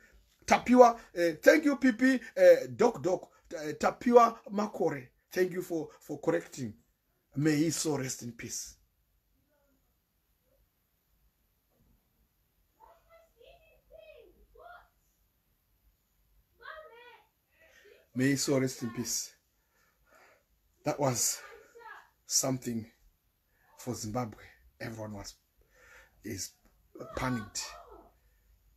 Tapua, uh, thank you, Pipi, uh, Doc Doc, uh, Tapua Makore. Thank you for, for correcting. May he so rest in peace. May he so rest in peace. That was something for Zimbabwe. Everyone was is panicked.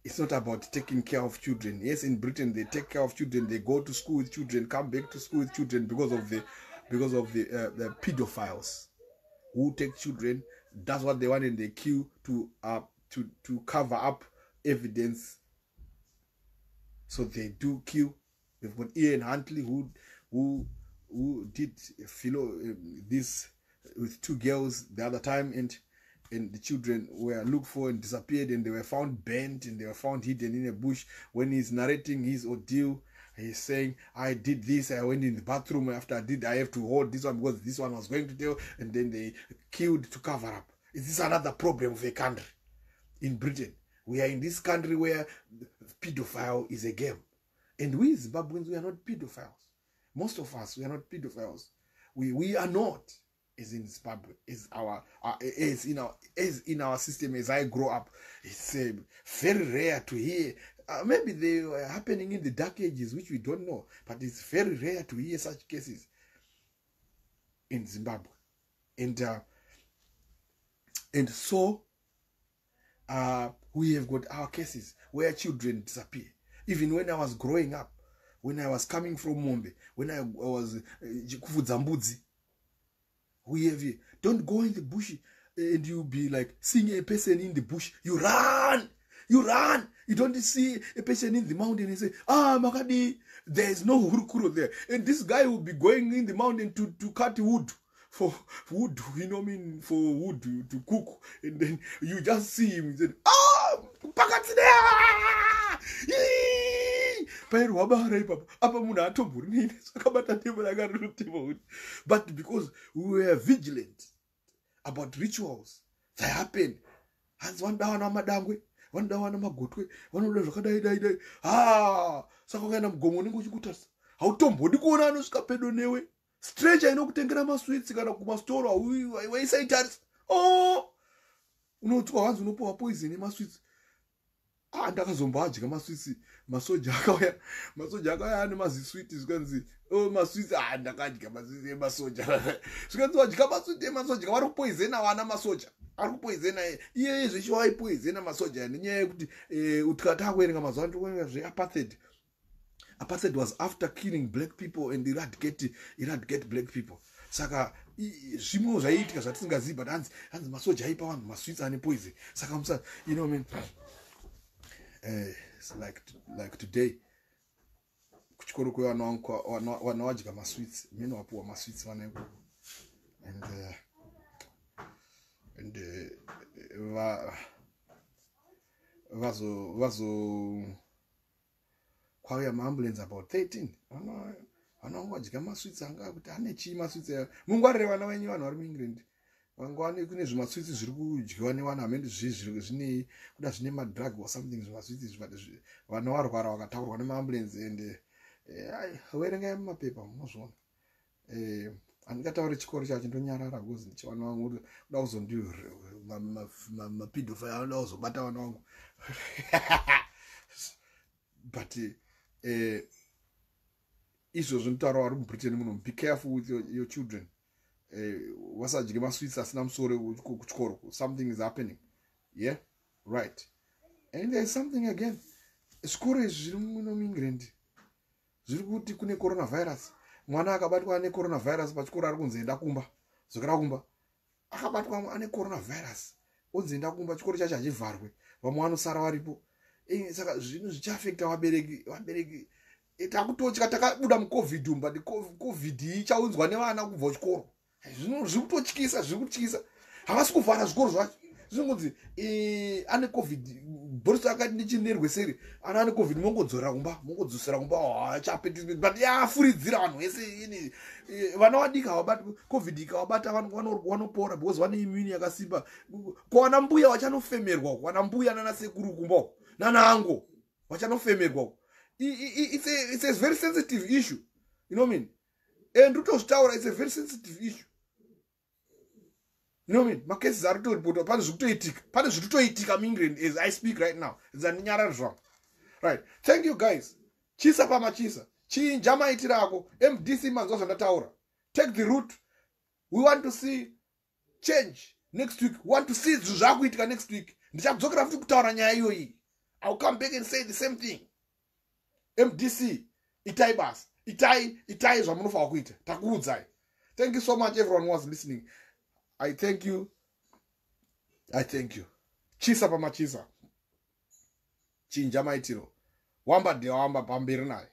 It's not about taking care of children. Yes in britain they take care of children. They go to school with children come back to school with children because of the because of the uh, the pedophiles who take children. That's what they want and they kill to uh to to cover up evidence. So they do kill they've got ian huntley who who who did philo um, this with two girls the other time and and the children were looked for and disappeared and they were found bent and they were found hidden in a bush. When he's narrating his ordeal he's saying i did this i went in the bathroom after i did i have to hold this one because this one was going to tell and then they killed to cover up. Is this another problem of a country? In britain we are in this country where pedophile is a game and we zimbabweans we are not pedophiles most of us we are not pedophiles we we are not is in Zimbabwe, is our uh, in our is in our system as I grow up. It's uh, very rare to hear. Uh, maybe they were happening in the dark ages, which we don't know, but it's very rare to hear such cases in Zimbabwe, and uh, and so uh, we have got our cases where children disappear. Even when I was growing up, when I was coming from Mombe, when I was uh, we have here. Don't go in the bush and you be like seeing a person in the bush. You run. You run. You don't see a person in the mountain and say, Ah, Makadi, there is no hurukuro there and this guy will be going in the mountain to, to cut wood for wood you know I mean for wood to, cook and then you just see him then ah pakati pairwa bara ipapa apa munhu atombori nini? Sakabata tebo rakarotebo but because we were vigilant about rituals that happen hanzi vanoda vana vamadangwe vanoda vana magotwe vanoda zvakadai dai dai. Ha saka ukaenda mugomo unenge uchikutarisa hautombodi kuona anosvika pedo newe? Stranger inokutengera maswits kana kumastoro waisaitarisa o unotswa hanzi unopiwa yemaswits ah ndakazombadya maswitsi masoja akauya masoja akauya ane maziswiti zvikanzi oh, maswitsi ah ndakadya maswitsi emasoja. [LAUGHS] Zvikanzi wadya maswiti emasoja vari kupoizena vana masoja ari kupoizena iye zveshe waipoizena masoja nenyaya yekuti eh, utikati akuerenga mazuva ndikuerenga zveapathed apartheid. Was after killing black people and eradicate eradicate black people. Saka zvimwewo zvaiitika zvatisingazivi but hanzi hanzi masoja aipa vanhu maswits ane poison. Saka musa you know mean uh, like like today. Kuchikoro kwevana vadya maswits mine wapiwa maswits vanaiko and uh, and uh, vazo vazo kwauya maambulance about 13 vana vangu vadya maswits anga kuti ane chii maswits mungwarire vana venyu vanhu vari muengland vangwane kune zvimaswitsi zviri kudyiwa nevana hamendi zvinei kuda zvine madrug or something zvimaswitsi but vana varwara vakataurwa nemaambulance and eh, werengai mumapepa munozviona eh, handingataure chikoro chacho ndonyarara bcause ndichavana vangu kuda kuzondi mapidofai anoda kuzobata vana vangu. [LAUGHS] But eh, izvozvo nditaura vari mubritain muno be careful with your, your children Eh, wasadye maswits asina musoro kuchikoro something is happening. Yeah? Right. And thereis something again. Zvikoro izvi zviri muno muengland zviri kuti kune coronavirus. Mwana akabatwa ane coronavirus pachikoro ari kunzi enda kumba. Zokera kumba. Akabatwa ane coronavirus. Onzi enda kumba chikoro chacho hachivharwe. Vamwe vanosara varipo. Eh, saka zvinhu zvichaafecta vabereki vabereki. Eh, takutotya takabuda mucovid um but covid ichaunzwa nevana kubva kuchikoro zviri kutotyisa zviri kutyisa havasi kuvhara zvikoro zvacho. Zvinongonzi ane covid. Boris akati ndichinerweseri ana ane covid mongodzorera kumba mongodzosera kumba hachapetis but yafuridzira vanhu vese ini vana vadiki havabati covid ikavabata vanopora because vane imuni yakasimba. Kwana mbuya vachanofemerwa kwana mbuya nanasekuru kumba nanaango vachanofemerwa it's a very sensitive issue. You know mean? And rutozvitaura it's a very sensitive issue nomin macases ari kutoripotwa pane zviri kutoitika pane zviri kutoitika muengland as i speak right now. Zandinyarari zvangu. Right. Thank you guys. Chisa pamachisa chinja maitiro ako mdc manzwa zvandataura. Take the root we want to see change next week. We want to see zvinhu zvaakuitika next week. Ndichakudzokera futi kutaura nyaya iyoyi. Iwill come back and say the same thing. Mdc itai basa itai itai zvamunofanwa kuita. Takuudzai. Thank you so much everyone was listening I thank you. I thank you. Chisa pamachisa. Chinja maitiro. Wamba ndi wamba pambiri naye.